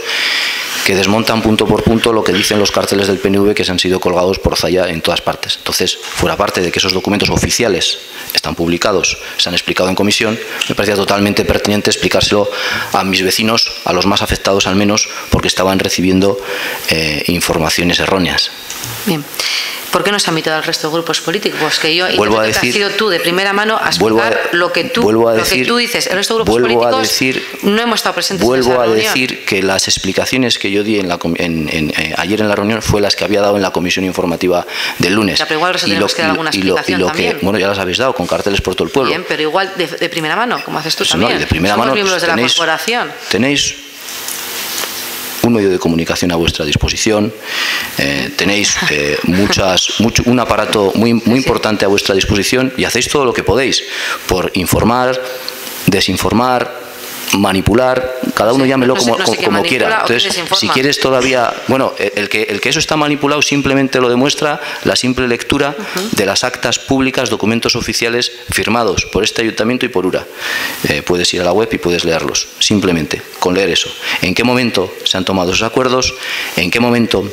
que desmontan punto por punto lo que dicen los carteles del PNV que se han sido colgados por Zaya en todas partes. Entonces, fuera parte de que esos documentos oficiales están publicados, se han explicado en comisión, me parecía totalmente pertinente explicárselo a mis vecinos, a los más afectados al menos, porque estaban recibiendo eh, informaciones erróneas. Bien. ¿Por qué no se ha invitado al resto de grupos políticos? Pues que yo Vuelvo a interpreto que decir- has sido tú de primera mano a Vuelvo a- explicar lo que tú a lo decir- que tú dices. El resto de grupos vuelvo a políticos decir- no hemos estado presentes en Vuelvo esa a reunión. decir que las explicaciones que yo di en la en- en, eh, ayer en la reunión fue las que había dado en la comisión informativa del lunes. Ya, pero igual Y tenemos que dar alguna y lo- y lo que, bueno, ya las habéis dado con carteles por todo el pueblo. Bien, pero igual de, de primera mano, como haces tú Pues no, también. de primera Somos mano miembros de la tenéis, corporación. tenéis un medio de comunicación a vuestra disposición, eh, tenéis eh, muchas, mucho- un aparato muy, muy importante a vuestra disposición y hacéis todo lo que podéis por informar, desinformar, manipular, cada uno Sí, llámelo no como, no quiera. Entonces, si quieres todavía, bueno, el que, el que eso está manipulado simplemente lo demuestra la simple lectura de las actas públicas, documentos oficiales firmados por este ayuntamiento y por URA. Eh, puedes ir a la web y puedes leerlos, simplemente, con leer eso. ¿En qué momento se han tomado esos acuerdos? ¿En qué momento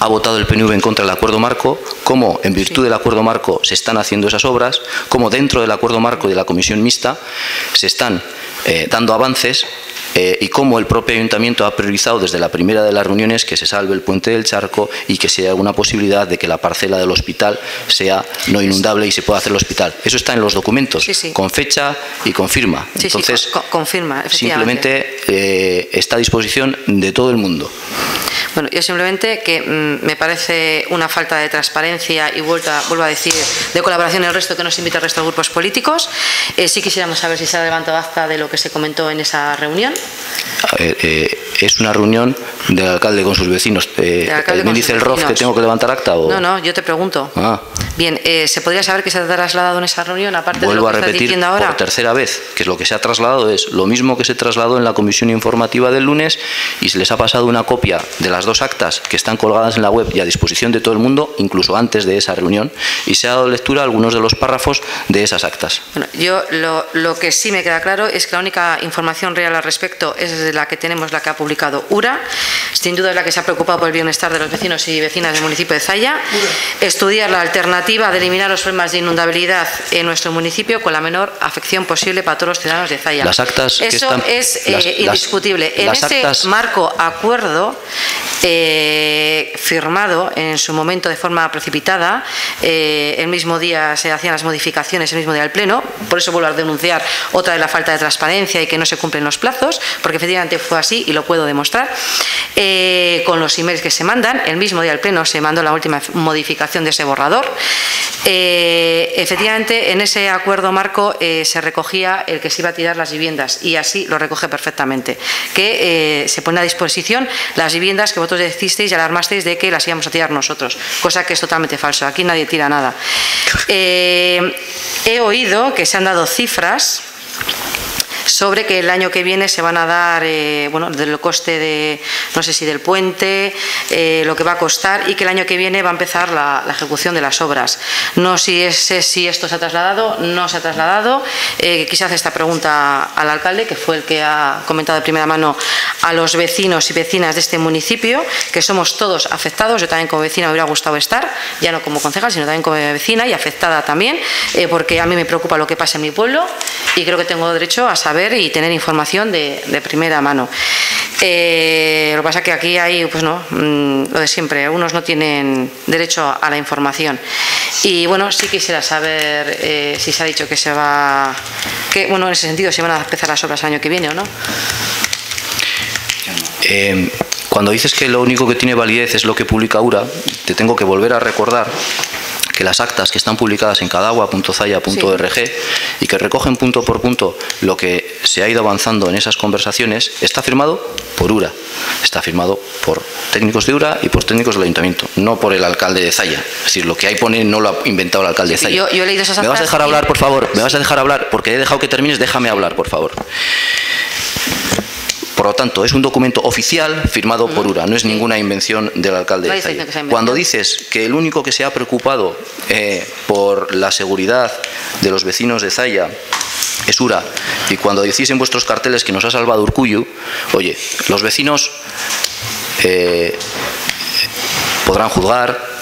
ha votado el PNV en contra del acuerdo marco? ¿Cómo, en virtud del acuerdo marco, se están haciendo esas obras? ¿Cómo dentro del acuerdo marco y de la comisión mixta se están eh, dando avances eh, y cómo el propio ayuntamiento ha priorizado desde la primera de las reuniones que se salve el puente del charco y que sea alguna posibilidad de que la parcela del hospital sea no inundable y se pueda hacer el hospital. Eso está en los documentos, Sí, sí. con fecha y con firma. Sí, sí, Entonces, co- confirma, efectivamente. simplemente eh, está a disposición de todo el mundo. Bueno, yo simplemente que mm, me parece una falta de transparencia y vuelta, vuelvo a decir, de colaboración el resto que nos invita el resto de grupos políticos. Eh, sí quisiéramos saber si se ha levantado acta de lo que se comentó en esa reunión. Eh, eh, es una reunión del alcalde con sus vecinos. Eh, alcalde ¿Me dice el ROF que tengo que levantar acta? O... No, no, yo te pregunto. Ah. Bien, eh, ¿se podría saber qué se ha trasladado en esa reunión, aparte de Vuelvo lo a que estás repetir diciendo ahora? por tercera vez que lo que se ha trasladado es lo mismo que se trasladó en la comisión informativa del lunes y se les ha pasado una copia de las dos actas que están colgadas en la web y a disposición de todo el mundo, incluso antes de esa reunión, y se ha dado lectura a algunos de los párrafos de esas actas. Bueno, yo lo, lo que sí me queda claro es que la única información real al respecto es de la que tenemos, la que ha publicado URA. Sin duda es la que se ha preocupado por el bienestar de los vecinos y vecinas del municipio de Zaya. Estudiar la alternativa de eliminar los problemas de inundabilidad en nuestro municipio con la menor afección posible para todos los ciudadanos de Zaya. Las actas que Eso están- es eh, las- indiscutible. en las ese actas- marco acuerdo eh, firmado en su momento de forma precipitada, eh, el mismo día se hacían las modificaciones, el mismo día del Pleno, por eso vuelvo a denunciar otra de la falta de transparencia y que no se cumplen los plazos, porque efectivamente fue así y lo puedo demostrar. Eh, con los emails que se mandan, el mismo día del Pleno se mandó la última modificación de ese borrador. Eh, efectivamente, en ese acuerdo marco se recogía el que se iba a tirar las viviendas y así lo recoge perfectamente. Que se pone a disposición las viviendas que vosotros decisteis y alarmasteis de que las íbamos a tirar nosotros, cosa que es totalmente falso. Aquí nadie tira nada. Eh, he oído que se han dado cifras sobre que el año que viene se van a dar, eh, bueno, del coste de, no sé si del puente, eh, lo que va a costar y que el año que viene va a empezar la, la ejecución de las obras. No si sé si esto se ha trasladado, no se ha trasladado. Eh, hacer esta pregunta al alcalde, que fue el que ha comentado de primera mano a los vecinos y vecinas de este municipio, que somos todos afectados. Yo también como vecina me hubiera gustado estar, ya no como concejal, sino también como vecina y afectada también, eh, porque a mí me preocupa lo que pasa en mi pueblo y creo que tengo derecho a saber y tener información de, de primera mano. Eh, lo que pasa es que aquí hay, pues no, mm, lo de siempre, algunos no tienen derecho a la información. Y bueno, sí quisiera saber eh, si se ha dicho que se va, que bueno, en ese sentido, si van a empezar las obras el año que viene o no. Eh, cuando dices que lo único que tiene validez es lo que publica URA, te tengo que volver a recordar que las actas que están publicadas en cadagua.zaya.org y que recogen punto por punto lo que se ha ido avanzando en esas conversaciones, está firmado por URA, está firmado por técnicos de URA y por técnicos del ayuntamiento, no por el alcalde de Zaya. Es decir, lo que ahí pone no lo ha inventado el alcalde de Zaya. Yo- yo he leído esas ¿Me vas a dejar hablar, por favor? ¿Me vas a dejar hablar? Porque he dejado que termines, déjame hablar, por favor. Por lo tanto, es un documento oficial firmado por URA, no es ninguna invención del alcalde de Zaya. Cuando dices que el único que se ha preocupado eh, por la seguridad de los vecinos de Zaya es URA, y cuando decís en vuestros carteles que nos ha salvado Urcuyu, oye, los vecinos eh, podrán juzgar,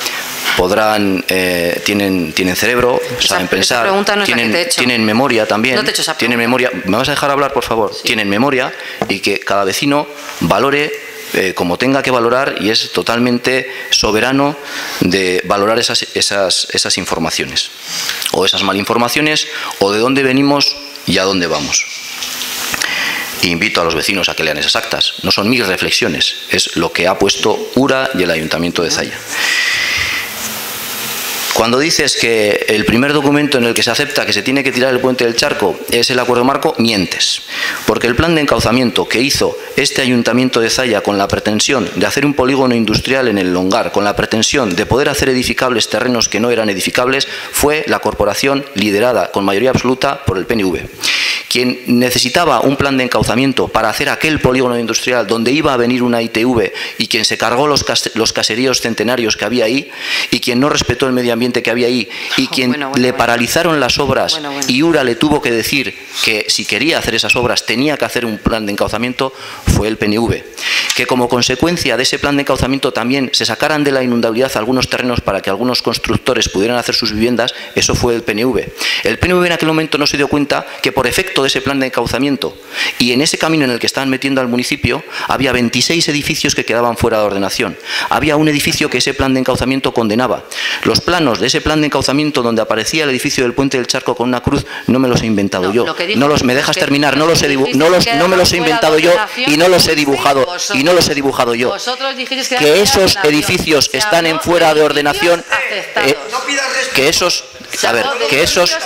podrán eh, tienen tienen cerebro, saben pensar, no tienen, he memoria también, No he tienen memoria. ¿Me vas a dejar hablar, por favor? Tienen memoria y que cada vecino valore eh, como tenga que valorar y es totalmente soberano de valorar esas, esas, esas informaciones o esas malinformaciones o de dónde venimos y a dónde vamos. Invito a los vecinos a que lean esas actas. No son mis reflexiones, es lo que ha puesto URA y el Ayuntamiento de Zaya. Cuando dices que el primer documento en el que se acepta que se tiene que tirar el puente del charco es el acuerdo marco, mientes. Porque el plan de encauzamiento que hizo este ayuntamiento de Zaya con la pretensión de hacer un polígono industrial en el Longar, con la pretensión de poder hacer edificables terrenos que no eran edificables, fue la corporación liderada con mayoría absoluta por el PNV quien necesitaba un plan de encauzamiento para hacer aquel polígono industrial donde iba a venir una ITV y quien se cargó los, los caseríos centenarios que había ahí y quien no respetó el medio ambiente que había ahí y quien Bueno, bueno, le paralizaron las obras y URA le tuvo que decir que si quería hacer esas obras tenía que hacer un plan de encauzamiento fue el PNV. Que como consecuencia de ese plan de encauzamiento también se sacaran de la inundabilidad algunos terrenos para que algunos constructores pudieran hacer sus viviendas, eso fue el PNV. El PNV en aquel momento no se dio cuenta que por efecto de ese plan de encauzamiento y en ese camino en el que estaban metiendo al municipio había 26 edificios que quedaban fuera de ordenación. Había un edificio que ese plan de encauzamiento condenaba. Los planos de ese plan de encauzamiento donde aparecía el edificio del puente del charco con una cruz no me los he inventado No, yo. lo que dijo- no los me dejas terminar, no lo los he no los no me los he inventado yo y no los he dibujado vosotros- y no los he dibujado yo. Que, esos edificios están en fuera de ordenación, eh, que esos a ver, que esos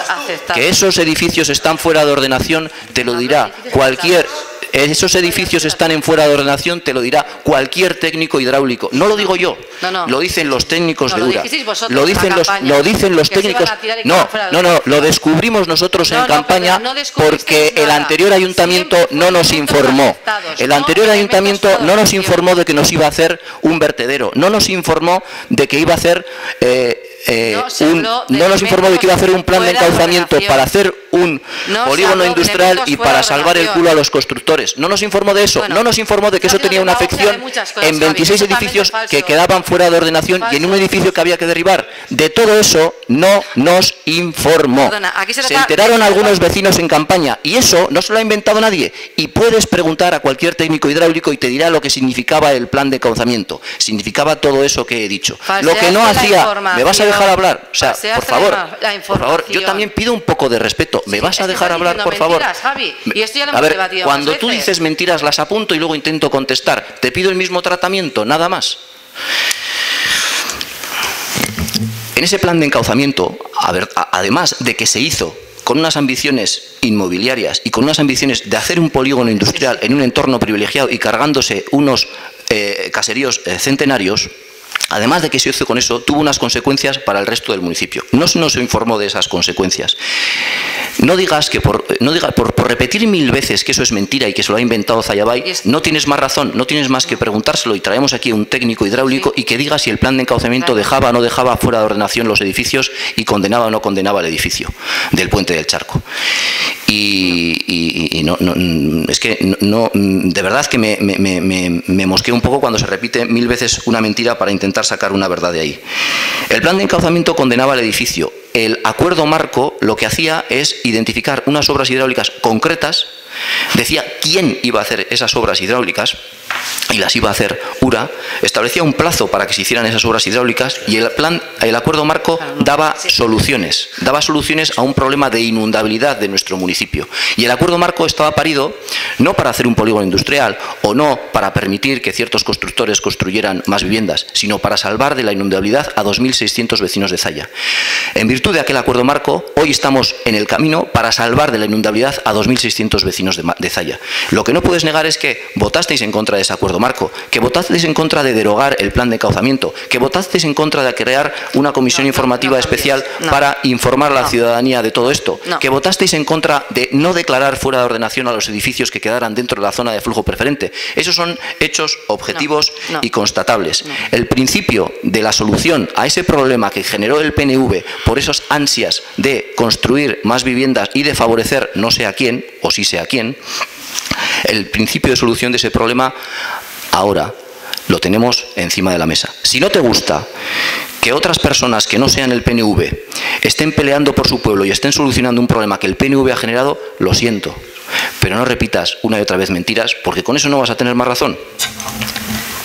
que esos edificios están fuera de ordenación te lo dirá cualquier aceptados. Esos edificios están en fuera de ordenación, te lo dirá cualquier técnico hidráulico. No lo digo yo, No, no. lo dicen los técnicos No, de lo URA. vosotros Lo en dicen los, lo dicen los técnicos. No, no, no, lo descubrimos nosotros en campaña porque el anterior ayuntamiento no nos informó. El anterior ayuntamiento no nos informó de que nos iba a hacer un vertedero, no nos informó de que iba a hacer eh, eh, No un- nos informó de que iba a hacer un plan de encauzamiento para hacer un No polígono industrial y para salvar el culo a los constructores. No nos informó de eso, Bueno, no nos informó de que eso tenía una afección cosas, en Javi, 26 totalmente edificios que quedaban fuera de ordenación y en un edificio que había que derribar. De todo eso no nos informó. Perdona, se enteraron algunos vecinos en campaña y eso no se lo ha inventado nadie. Y puedes preguntar a cualquier técnico hidráulico y te dirá lo que significaba el plan de encauzamiento. Significaba todo eso que he dicho. Lo que no hía, ¿me vas a dejar información. hablar? O sea, por favor, la- la por favor, yo también pido un poco de respeto. ¿Me Sí, vas a dejar hablar, por favor? mentiras, Javi, y esto ya lo a hemos ver, cuando tú veces. dices mentiras las apunto y luego intento contestar. Te pido el mismo tratamiento, nada más. En ese plan de encauzamiento, a ver, a- además de que se hizo con unas ambiciones inmobiliarias y con unas ambiciones de hacer un polígono industrial en un entorno privilegiado y cargándose unos eh, caseríos eh, centenarios, además de que se hizo con eso, tuvo unas consecuencias para el resto del municipio. No se nos informó de esas consecuencias. No digas que por, no diga, por, por repetir mil veces que eso es mentira y que se lo ha inventado Zayabay, no tienes más razón, no tienes más que preguntárselo y traemos aquí un técnico hidráulico y que diga si el plan de encauzamiento dejaba o no dejaba fuera de ordenación los edificios y condenaba o no condenaba el edificio del puente del charco. Y, y- y no, no, mm, es que no, no, mm, de verdad que me, me- me mosqueo un poco cuando se repite mil veces una mentira para intentar sacar una verdad de ahí. El plan de encauzamiento condenaba el edificio. El acuerdo marco lo que hacía es identificar unas obras hidráulicas concretas, decía quién iba a hacer esas obras hidráulicas y las iba a hacer URA, establecía un plazo para que se hicieran esas obras hidráulicas y el plan, el acuerdo marco daba soluciones, daba soluciones a un problema de inundabilidad de nuestro municipio. Y el acuerdo marco estaba parido no para hacer un polígono industrial o no para permitir que ciertos constructores construyeran más viviendas, sino para salvar de la inundabilidad a 2.600 vecinos de Zaya. En virtud de aquel acuerdo marco, hoy estamos en el camino para salvar de la inundabilidad a 2.600 vecinos de, Zaya. Lo que no puedes negar es que votasteis en contra de ese acuerdo marco, que votasteis en contra de derogar el plan de encauzamiento, que votasteis en contra de crear una comisión No, informativa no, especial para informar a la ciudadanía de todo esto, que votasteis en contra de no declarar fuera de ordenación a los edificios que quedaran dentro de la zona de flujo preferente. Esos son hechos objetivos y constatables. El principio de la solución a ese problema que generó el PNV por ansias de construir más viviendas y de favorecer no sé a quién, o sí sé a quién, el principio de solución de ese problema ahora lo tenemos encima de la mesa. Si no te gusta que otras personas que no sean el PNV estén peleando por su pueblo y estén solucionando un problema que el PNV ha generado, lo siento. Pero no repitas una y otra vez mentiras porque con eso no vas a tener más razón.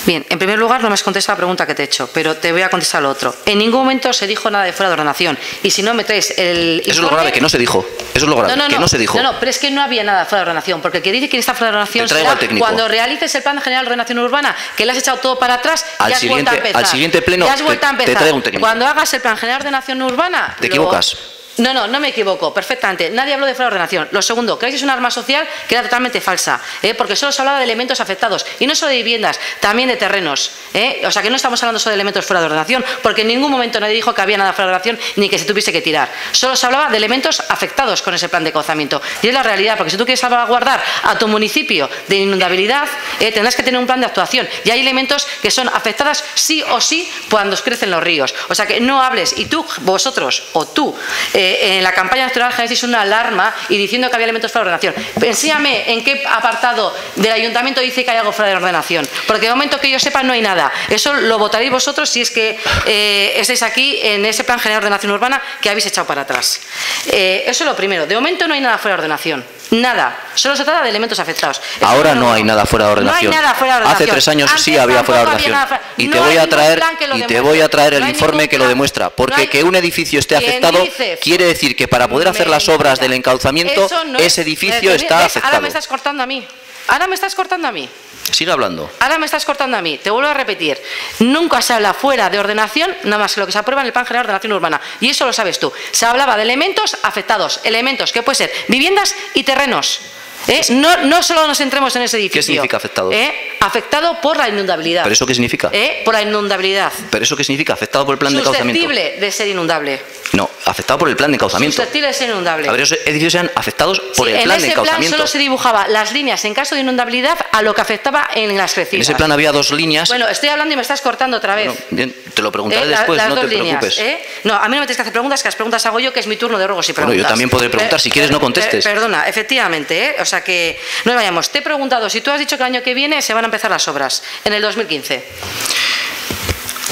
Bien, en primer lugar no me has contestado la pregunta que te he hecho, pero te voy a contestar lo otro. En ningún momento se dijo nada de fuera de ordenación. Y si no me traes el. Eso es lo grave, que no se dijo. Eso es lo grave, que no se dijo. No, no, pero es que no había nada fuera de ordenación, porque el que dice que está fuera de ordenación será al técnico. cuando realices el plan general de ordenación urbana, que le has echado todo para atrás Al y has vuelto siguiente- a empezar. al siguiente pleno te- vuelto a te empezar. traigo un técnico. Cuando hagas el plan general de ordenación urbana. Te lo- equivocas. No, no, no me equivoco, perfectamente. Nadie habló de fuera de ordenación. Lo segundo, que es un arma social que era totalmente falsa, ¿eh? porque solo se hablaba de elementos afectados, y no solo de viviendas, también de terrenos. ¿eh? O sea que no estamos hablando solo de elementos fuera de ordenación, porque en ningún momento nadie dijo que había nada fuera de ordenación ni que se tuviese que tirar. Solo se hablaba de elementos afectados con ese plan de cauzamiento. Y es la realidad, porque si tú quieres salvaguardar a tu municipio de inundabilidad, ¿eh? tendrás que tener un plan de actuación. Y hay elementos que son afectadas sí o sí cuando crecen los ríos. O sea que no hables, y tú, vosotros, o tú, eh, en la campaña electoral generáis una alarma y diciendo que había elementos fuera de ordenación. Enséñame en qué apartado del ayuntamiento dice que hay algo fuera de ordenación. Porque de momento que yo sepa no hay nada. Eso lo votaréis vosotros si es que eh, estáis aquí en ese plan general de ordenación urbana que habéis echado para atrás. Eh, eso es lo primero. De momento no hay nada fuera de ordenación. Nada. Solo se trata de elementos afectados. Ahora no hay nada fuera de ordenación. No hay nada fuera de ordenación. Hace tres años sí había fuera de ordenación. fuera- Y No te voy a traer y te voy a traer el No informe que lo demuestra, porque hay- que un edificio esté afectado quiere decir que para poder hacer las obras del encauzamiento ese es- edificio ¿ves? está Ahora afectado. me estás cortando a mí. Ahora me estás cortando a mí. Sigue hablando. Ahora me estás cortando a mí. Te vuelvo a repetir. Nunca se habla fuera de ordenación, nada más que lo que se aprueba en el Plan General de Ordenación Urbana. Y eso lo sabes tú. Se hablaba de elementos afectados. Elementos que pueden ser viviendas y terrenos. ¿Eh? No, no solo nos centremos en ese edificio. significa afectado? ¿eh? Afectado por la inundabilidad. ¿Pero eso qué significa? ¿eh? Por la inundabilidad. ¿Pero eso qué significa? ¿Afectado por el plan de encauzamiento? Susceptible de ser inundable. No, afectado por el plan de encauzamiento. Susceptible de ser inundable. A ver, esos edificios sean afectados por Sí, el en plan de ese plan solo se dibujaba las líneas en caso de inundabilidad a lo que afectaba en las crecidas. En ese plan había dos líneas. Bueno, estoy hablando y me estás cortando otra vez. Bueno, bien, te lo preguntaré Eh, la- después, no te líneas, preocupes. ¿eh? No, a mí no me tienes que hacer preguntas, que las preguntas hago yo, que es mi turno de ruegos y Bueno, preguntas. yo también podré preguntar, si quieres no contestes. perdona, efectivamente, ¿eh? o sea que no vayamos. Te he preguntado si tú has dicho que el año que viene se van a empezar las obras, en el 2015.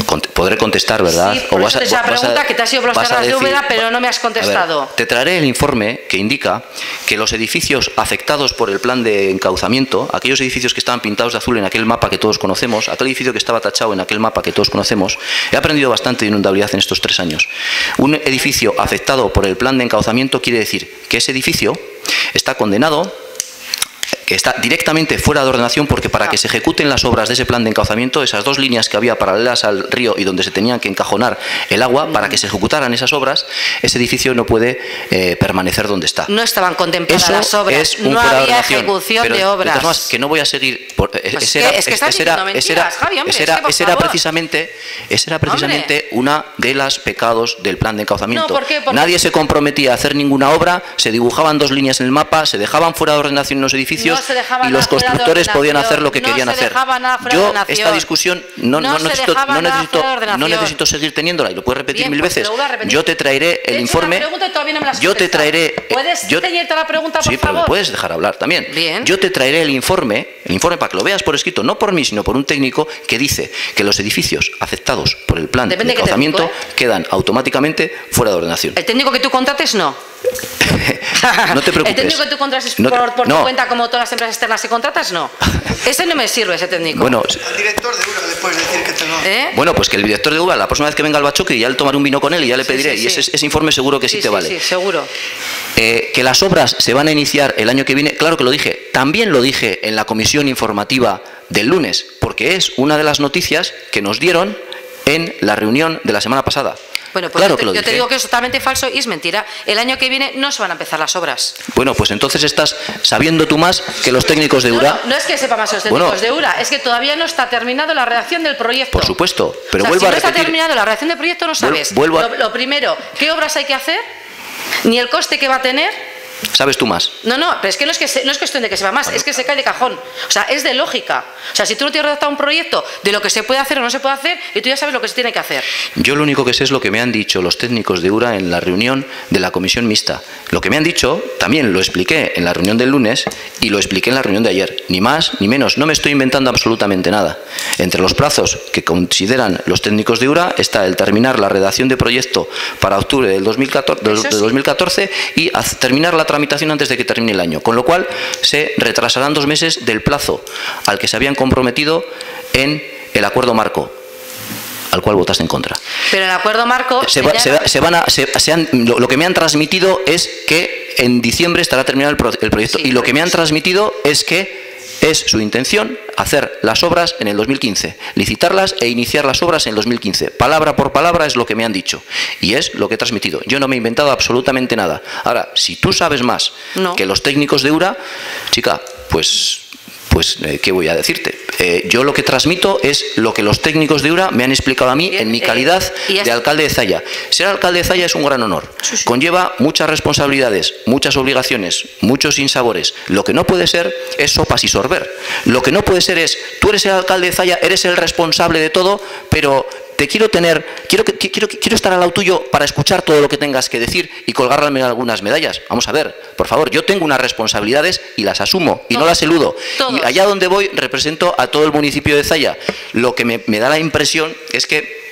Cont- Podré contestar, ¿verdad? Sí, eso te he hecho la vas pregunta que te has ido por las vas a de Úbeda, pero no me has A ver, contestado. te traeré el informe que indica que los edificios afectados por el plan de encauzamiento, aquellos edificios que estaban pintados de azul en aquel mapa que todos conocemos, aquel edificio que estaba tachado en aquel mapa que todos conocemos, he aprendido bastante de inundabilidad en estos tres años. Un edificio afectado por el plan de encauzamiento quiere decir que ese edificio está condenado que está directamente fuera de ordenación porque para que se ejecuten las obras de ese plan de encauzamiento, esas dos líneas que había paralelas al río y donde se tenían que encajonar el agua, para que se ejecutaran esas obras, ese edificio no puede eh, permanecer donde está. No estaban contempladas Eso las obras, es un no fuera había ejecución Pero, de obras. que no voy a seguir. por- eh, Pues ese era- es que estás ese era- era- mentiras, Javi, hombre, ese es era- que, por ese era favor. precisamente, ese era precisamente una de las pecados del plan de encauzamiento. No, ¿por qué? Porque- Nadie se comprometía a hacer ninguna obra, se dibujaban dos líneas en el mapa, se dejaban fuera de ordenación unos edificios y los constructores podían hacer lo que querían hacer. Yo esta discusión no, necesito, no necesito, no necesito seguir teniéndola y lo puedes repetir mil pues veces. Yo te traeré el informe. yo te traeré. eh, ¿Puedes yo- ceñirte la pregunta, por Sí, pero me puedes dejar hablar también. Bien. Yo te traeré el informe, el informe para que lo veas por escrito, no por mí, sino por un técnico que dice que los edificios afectados por el plan Depende de encauzamiento técnico, ¿eh? quedan automáticamente fuera de ordenación. El técnico que tú contrates, no. no te preocupes. El técnico que tú contrates No te- por, por tu cuenta, como todas las empresas externas que contratas, no. Ese no me sirve, ese técnico. Bueno, Al director de URA le puedes decir que te lo... ¿Eh? Bueno, pues que el director de UBA, la próxima vez que venga al Bachoque, ya le tomaré un vino con él y ya le Sí, pediré. sí, y sí. ese, ese informe seguro que sí, te vale. Sí, seguro. Eh, que las obras se van a iniciar el año que viene, claro que lo dije. También lo dije en la comisión informativa del lunes, porque es una de las noticias que nos dieron en la reunión de la semana pasada. Bueno, pues claro yo, te, que yo digo que es totalmente falso y es mentira. El año que viene no se van a empezar las obras. Bueno, pues entonces estás sabiendo tú más que los técnicos de URA. no, no es que sepa más los técnicos Bueno. de URA, es que todavía no está terminado la redacción del proyecto. Por supuesto, pero O sea, vuelvo si a no está terminado la redacción del proyecto, no sabes. vuelvo a- lo, lo primero, ¿qué obras hay que hacer? Ni el coste que va a tener. Sabes tú más. No, no, pero es que no es, que se- no es cuestión de que sepa más, es que se cae de cajón. O sea, es de lógica. O sea, si tú no tienes redactado un proyecto de lo que se puede hacer o no se puede hacer, y tú ya sabes lo que se tiene que hacer. Yo lo único que sé es lo que me han dicho los técnicos de URA en la reunión de la comisión mixta. Lo que me han dicho también lo expliqué en la reunión del lunes y lo expliqué en la reunión de ayer. Ni más ni menos. No me estoy inventando absolutamente nada. Entre los plazos que consideran los técnicos de URA está el terminar la redacción de proyecto para octubre del 2014, del- Eso de sí. 2014 y terminar la tramitación antes de que termine el año. Con lo cual se retrasarán dos meses del plazo al que se habían comprometido en el acuerdo marco, al cual votaste en contra. Pero el acuerdo marco... Se, va- se va- se van a- se- han- lo, lo que me han transmitido es que en diciembre estará terminado el, pro- el proyecto. Sí, y lo que me han transmitido es que es su intención hacer las obras en el 2015, licitarlas e iniciar las obras en el 2015. Palabra por palabra es lo que me han dicho. Y es lo que he transmitido. Yo no me he inventado absolutamente nada. Ahora, si tú sabes más No. que los técnicos de URA, chica, pues... Pues, eh, ¿qué voy a decirte? Eh, yo lo que transmito es lo que los técnicos de URA me han explicado a mí en mi eh, calidad de alcalde de Zaya. Ser alcalde de Zaya es un gran honor. Conlleva muchas responsabilidades, muchas obligaciones, muchos sinsabores. Lo que no puede ser es sopas y sorber. Lo que no puede ser es, tú eres el alcalde de Zaya, eres el responsable de todo, pero te quiero tener, quiero, que- quiero, quiero estar al lado tuyo para escuchar todo lo que tengas que decir y colgarme algunas medallas. Vamos a ver, por favor, yo tengo unas responsabilidades y las asumo y no las eludo. Todos. Y allá donde voy represento a todo el municipio de Zaya. Lo que me, me da la impresión es que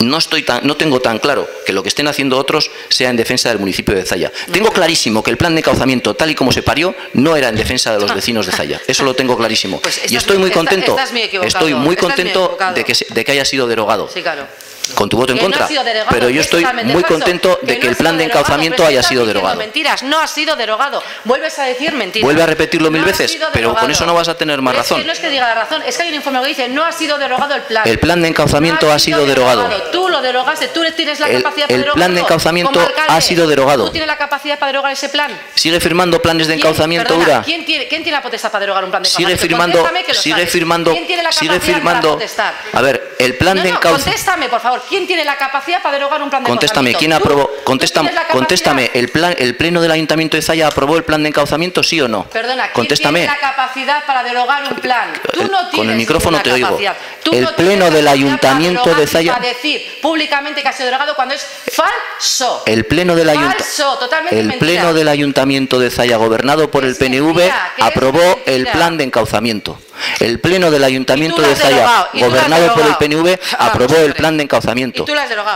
no, estoy tan, no tengo tan claro que lo que estén haciendo otros sea en defensa del municipio de Zaya. Tengo clarísimo que el plan de encauzamiento, tal y como se parió, no era en defensa de los vecinos de Zaya. Eso lo tengo clarísimo. Pues y estoy muy contento. estoy muy contento de que, de que haya sido derogado. Sí, claro. Con tu voto en Que no contra. ha sido derogado, pero que yo es estoy muy falso, contento que de no que ha el sido plan de derogado, encauzamiento haya sido derogado. Mentiras, no ha sido derogado. Vuelves a decir mentiras. Vuelve a repetirlo mil No ha veces, sido pero con derogado. eso no vas a tener más Pero es que razón. no es que diga la razón, es que hay un informe que dice no ha sido derogado el plan. El plan de encauzamiento No ha sido derogado. Tú lo derogaste, tú tienes la El- capacidad para el plan de encauzamiento ha sido derogado. ¿Tú tienes la capacidad para derogar ese plan? Sigue firmando planes de ¿Quién- encauzamiento, perdona, URA. ¿quién tiene, ¿Quién tiene la potestad para derogar un plan de sigue encauzamiento? firmando que sigue firmando ¿Quién sigue firmando para protestar? a ver el plan no, de no, encauzamiento contéstame, por favor. ¿Quién tiene la capacidad para derogar un plan de contéstame quién aprobó ¿Tú? ¿Tú contéstame contéstame el plan el pleno del ayuntamiento de Zaya aprobó el plan de encauzamiento sí o no Perdona, ¿quién contéstame tiene la capacidad para derogar un plan? Tú no con el micrófono te oigo. Tú El no pleno del ayuntamiento de Zaya- para decir públicamente que ha sido derogado cuando es falso. el pleno del Falso, ayuntamiento totalmente el mentira. pleno del ayuntamiento de Zaya gobernado por el PNV aprobó el plan de encauzamiento el pleno del ayuntamiento de Zaya gobernado por el. PNV aprobó el plan de encauzamiento.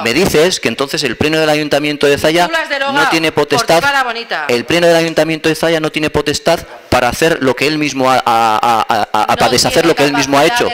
Me dices que entonces el pleno del ayuntamiento de Zaya no tiene potestad el pleno del ayuntamiento de Zaya no tiene potestad para hacer lo que él mismo ha, a- a- a- a- No para deshacer lo que él mismo ha hecho.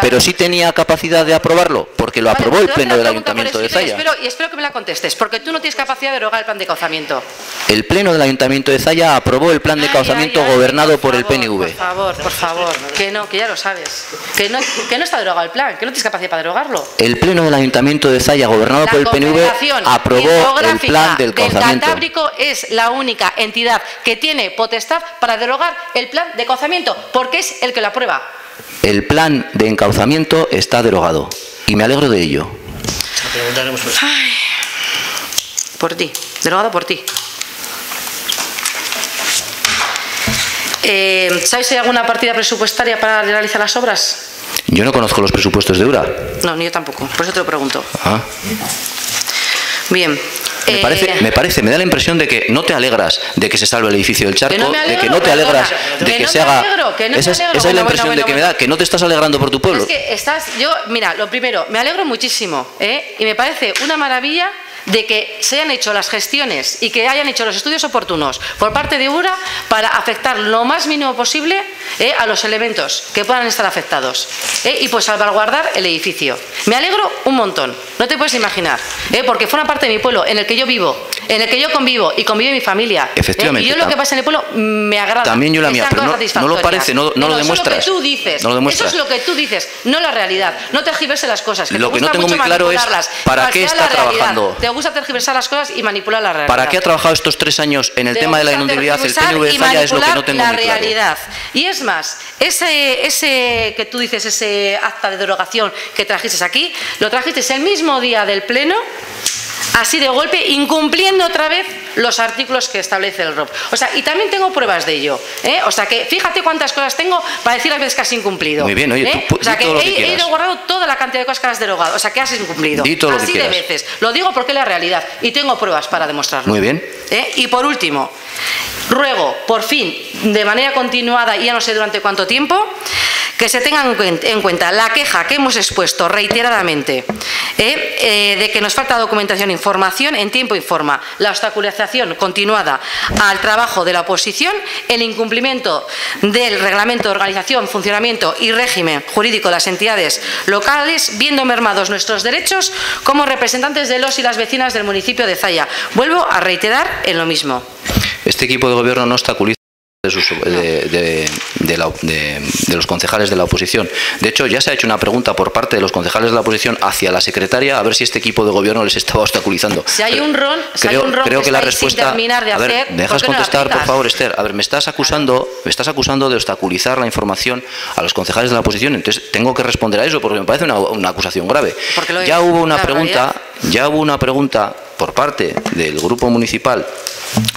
pero sí tenía capacidad de aprobarlo porque lo Vale, aprobó el pleno del ayuntamiento de Zaya. Espero, y espero que me la contestes, porque tú no tienes capacidad de derogar el plan de encauzamiento. El Pleno del Ayuntamiento de Zaya aprobó el plan de Ay, encauzamiento ay, ay, gobernado por, el favor, PNV. Por favor, por favor, que no, que ya lo sabes. Que no, que no está derogado el plan, que no tienes capacidad para derogarlo. El Pleno del Ayuntamiento de Zaya, gobernado La por el PNV, aprobó el plan del encauzamiento. Cantábrico es la única entidad que tiene potestad para derogar el plan de encauzamiento, porque es el que lo aprueba. El plan de encauzamiento está derogado y me alegro de ello. Ay, por ti, derogado por ti. Eh, ¿Sabes si hay alguna partida presupuestaria para realizar las obras? Yo no conozco los presupuestos de URA. No, ni yo tampoco, por eso te lo pregunto. Ah, Bien. Me eh, parece, me parece, me da la impresión de que no te alegras de que se salve el edificio del charco, me de alegro, que no te perdona, alegras de que que, no se haga. alegro, que no esa es, alegro. esa es la Bueno, impresión bueno, de que bueno, me da, que no te estás alegrando por tu pueblo. Es que estás, yo, mira, lo primero, me alegro muchísimo, ¿eh? y me parece una maravilla de que se hayan hecho las gestiones y que hayan hecho los estudios oportunos por parte de URA para afectar lo más mínimo posible ¿eh? a los elementos que puedan estar afectados ¿eh? y pues salvaguardar el edificio. Me alegro un montón, no te puedes imaginar, ¿eh? porque forma parte de mi pueblo, en el que yo vivo, en el que yo convivo y convive mi familia. ¿eh? Efectivamente, Y yo lo que pasa en el pueblo me agrada. También yo la mía, pero no- no lo parece, no- no lo Eso demuestras. es lo que tú dices. No lo demuestras. Eso es lo que tú dices, no la realidad. No tergiverses las cosas. Que Lo te que no tengo muy claro es para qué está trabajando. Te gusta tergiversar las cosas y manipular la realidad. ¿Para qué ha trabajado estos tres años en el Te tema de la inundabilidad el PNV de Zaya? Es lo que no tengo la muy claro. realidad. Y es más, ese, ese que tú dices, ese acta de derogación que trajiste aquí, lo trajiste el mismo día del Pleno, así de golpe, incumpliendo otra vez los artículos que establece el ROP. O sea, y también tengo pruebas de ello. ¿eh? O sea, que fíjate cuántas cosas tengo para decir las veces que has incumplido. Muy bien, oye, ¿eh? tú O sea, que todo lo que he, he toda la cantidad de cosas que has derogado. O sea, que has incumplido. Di todo lo que así de veces. Lo digo porque es la realidad y tengo pruebas para demostrarlo. Muy bien. ¿Eh? Y por último, ruego, por fin, de manera continuada, y ya no sé durante cuánto tiempo, que se tengan en cuenta la queja que hemos expuesto reiteradamente ¿eh? Eh, de que nos falta documentación e información en tiempo y forma, la obstaculización continuada al trabajo de la oposición, el incumplimiento del reglamento de organización, funcionamiento y régimen jurídico de las entidades locales, viendo mermados nuestros derechos como representantes de los y las vecinas del municipio de Zaya. Vuelvo a reiterar en lo mismo. Este equipo de gobierno no obstaculiza de, sus- de- de- de la- de- de los concejales de la oposición. De hecho, ya se ha hecho una pregunta por parte de los concejales de la oposición hacia la secretaria a ver si este equipo de gobierno les estaba obstaculizando. Si hay un si hay creo, un ron creo que que la respuesta. terminar de a ver, hacer, ¿me ¿por dejas no contestar, por favor, Esther? A ver, me estás acusando, me estás acusando de obstaculizar la información a los concejales de la oposición. Entonces tengo que responder a eso porque me parece una, una acusación grave. Ya hubo una pregunta, ya hubo una pregunta por parte del grupo municipal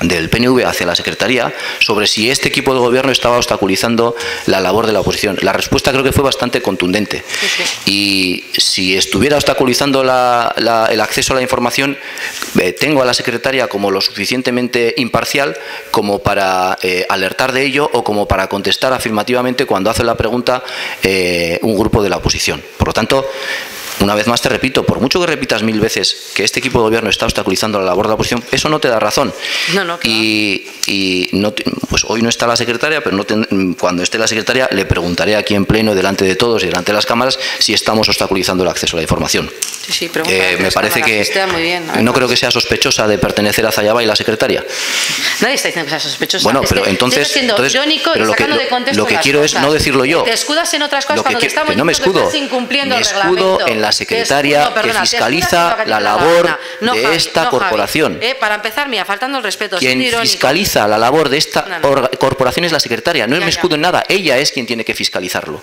del PNV hacia la Secretaría sobre si este equipo de gobierno estaba obstaculizando la labor de la oposición. La respuesta creo que fue bastante contundente. Y si estuviera obstaculizando la- la- el acceso a la información, eh, tengo a la Secretaria como lo suficientemente imparcial como para eh, alertar de ello o como para contestar afirmativamente cuando hace la pregunta eh, un grupo de la oposición. Por lo tanto, una vez más te repito, por mucho que repitas mil veces que este equipo de gobierno está obstaculizando la labor de la oposición, eso no te da razón. No, no, que y y no pues hoy no está la secretaria, pero no ten- cuando esté la secretaria le preguntaré aquí en pleno, delante de todos y delante de las cámaras, si estamos obstaculizando el acceso a la información. Sí, sí, Eh, me parece que está muy bien. no creo que sea sospechosa de pertenecer a Zayaba y la secretaria. Nadie está diciendo que sea sospechosa. Bueno, Es pero que entonces- entonces- pero lo que- lo- de contexto lo que quiero es no decirlo yo. Te escudas en otras cosas Lo que cuando te estamos que no me diciendo que escudo. estás incumpliendo Me el reglamento. en la Te secretaria que perdona, fiscaliza la la labor. No, de Javi, esta no, Javi. corporación. Eh, para empezar, mira, faltando el respeto, Quien fiscaliza la labor de esta corporación es la secretaria. No Ya, me ya. escudo en nada. Ella es quien tiene que fiscalizarlo.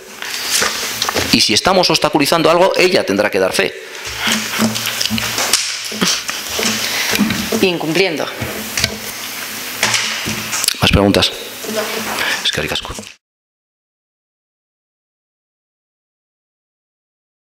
Y si estamos obstaculizando algo, ella tendrá que dar fe. Incumpliendo. ¿Más preguntas? Es que.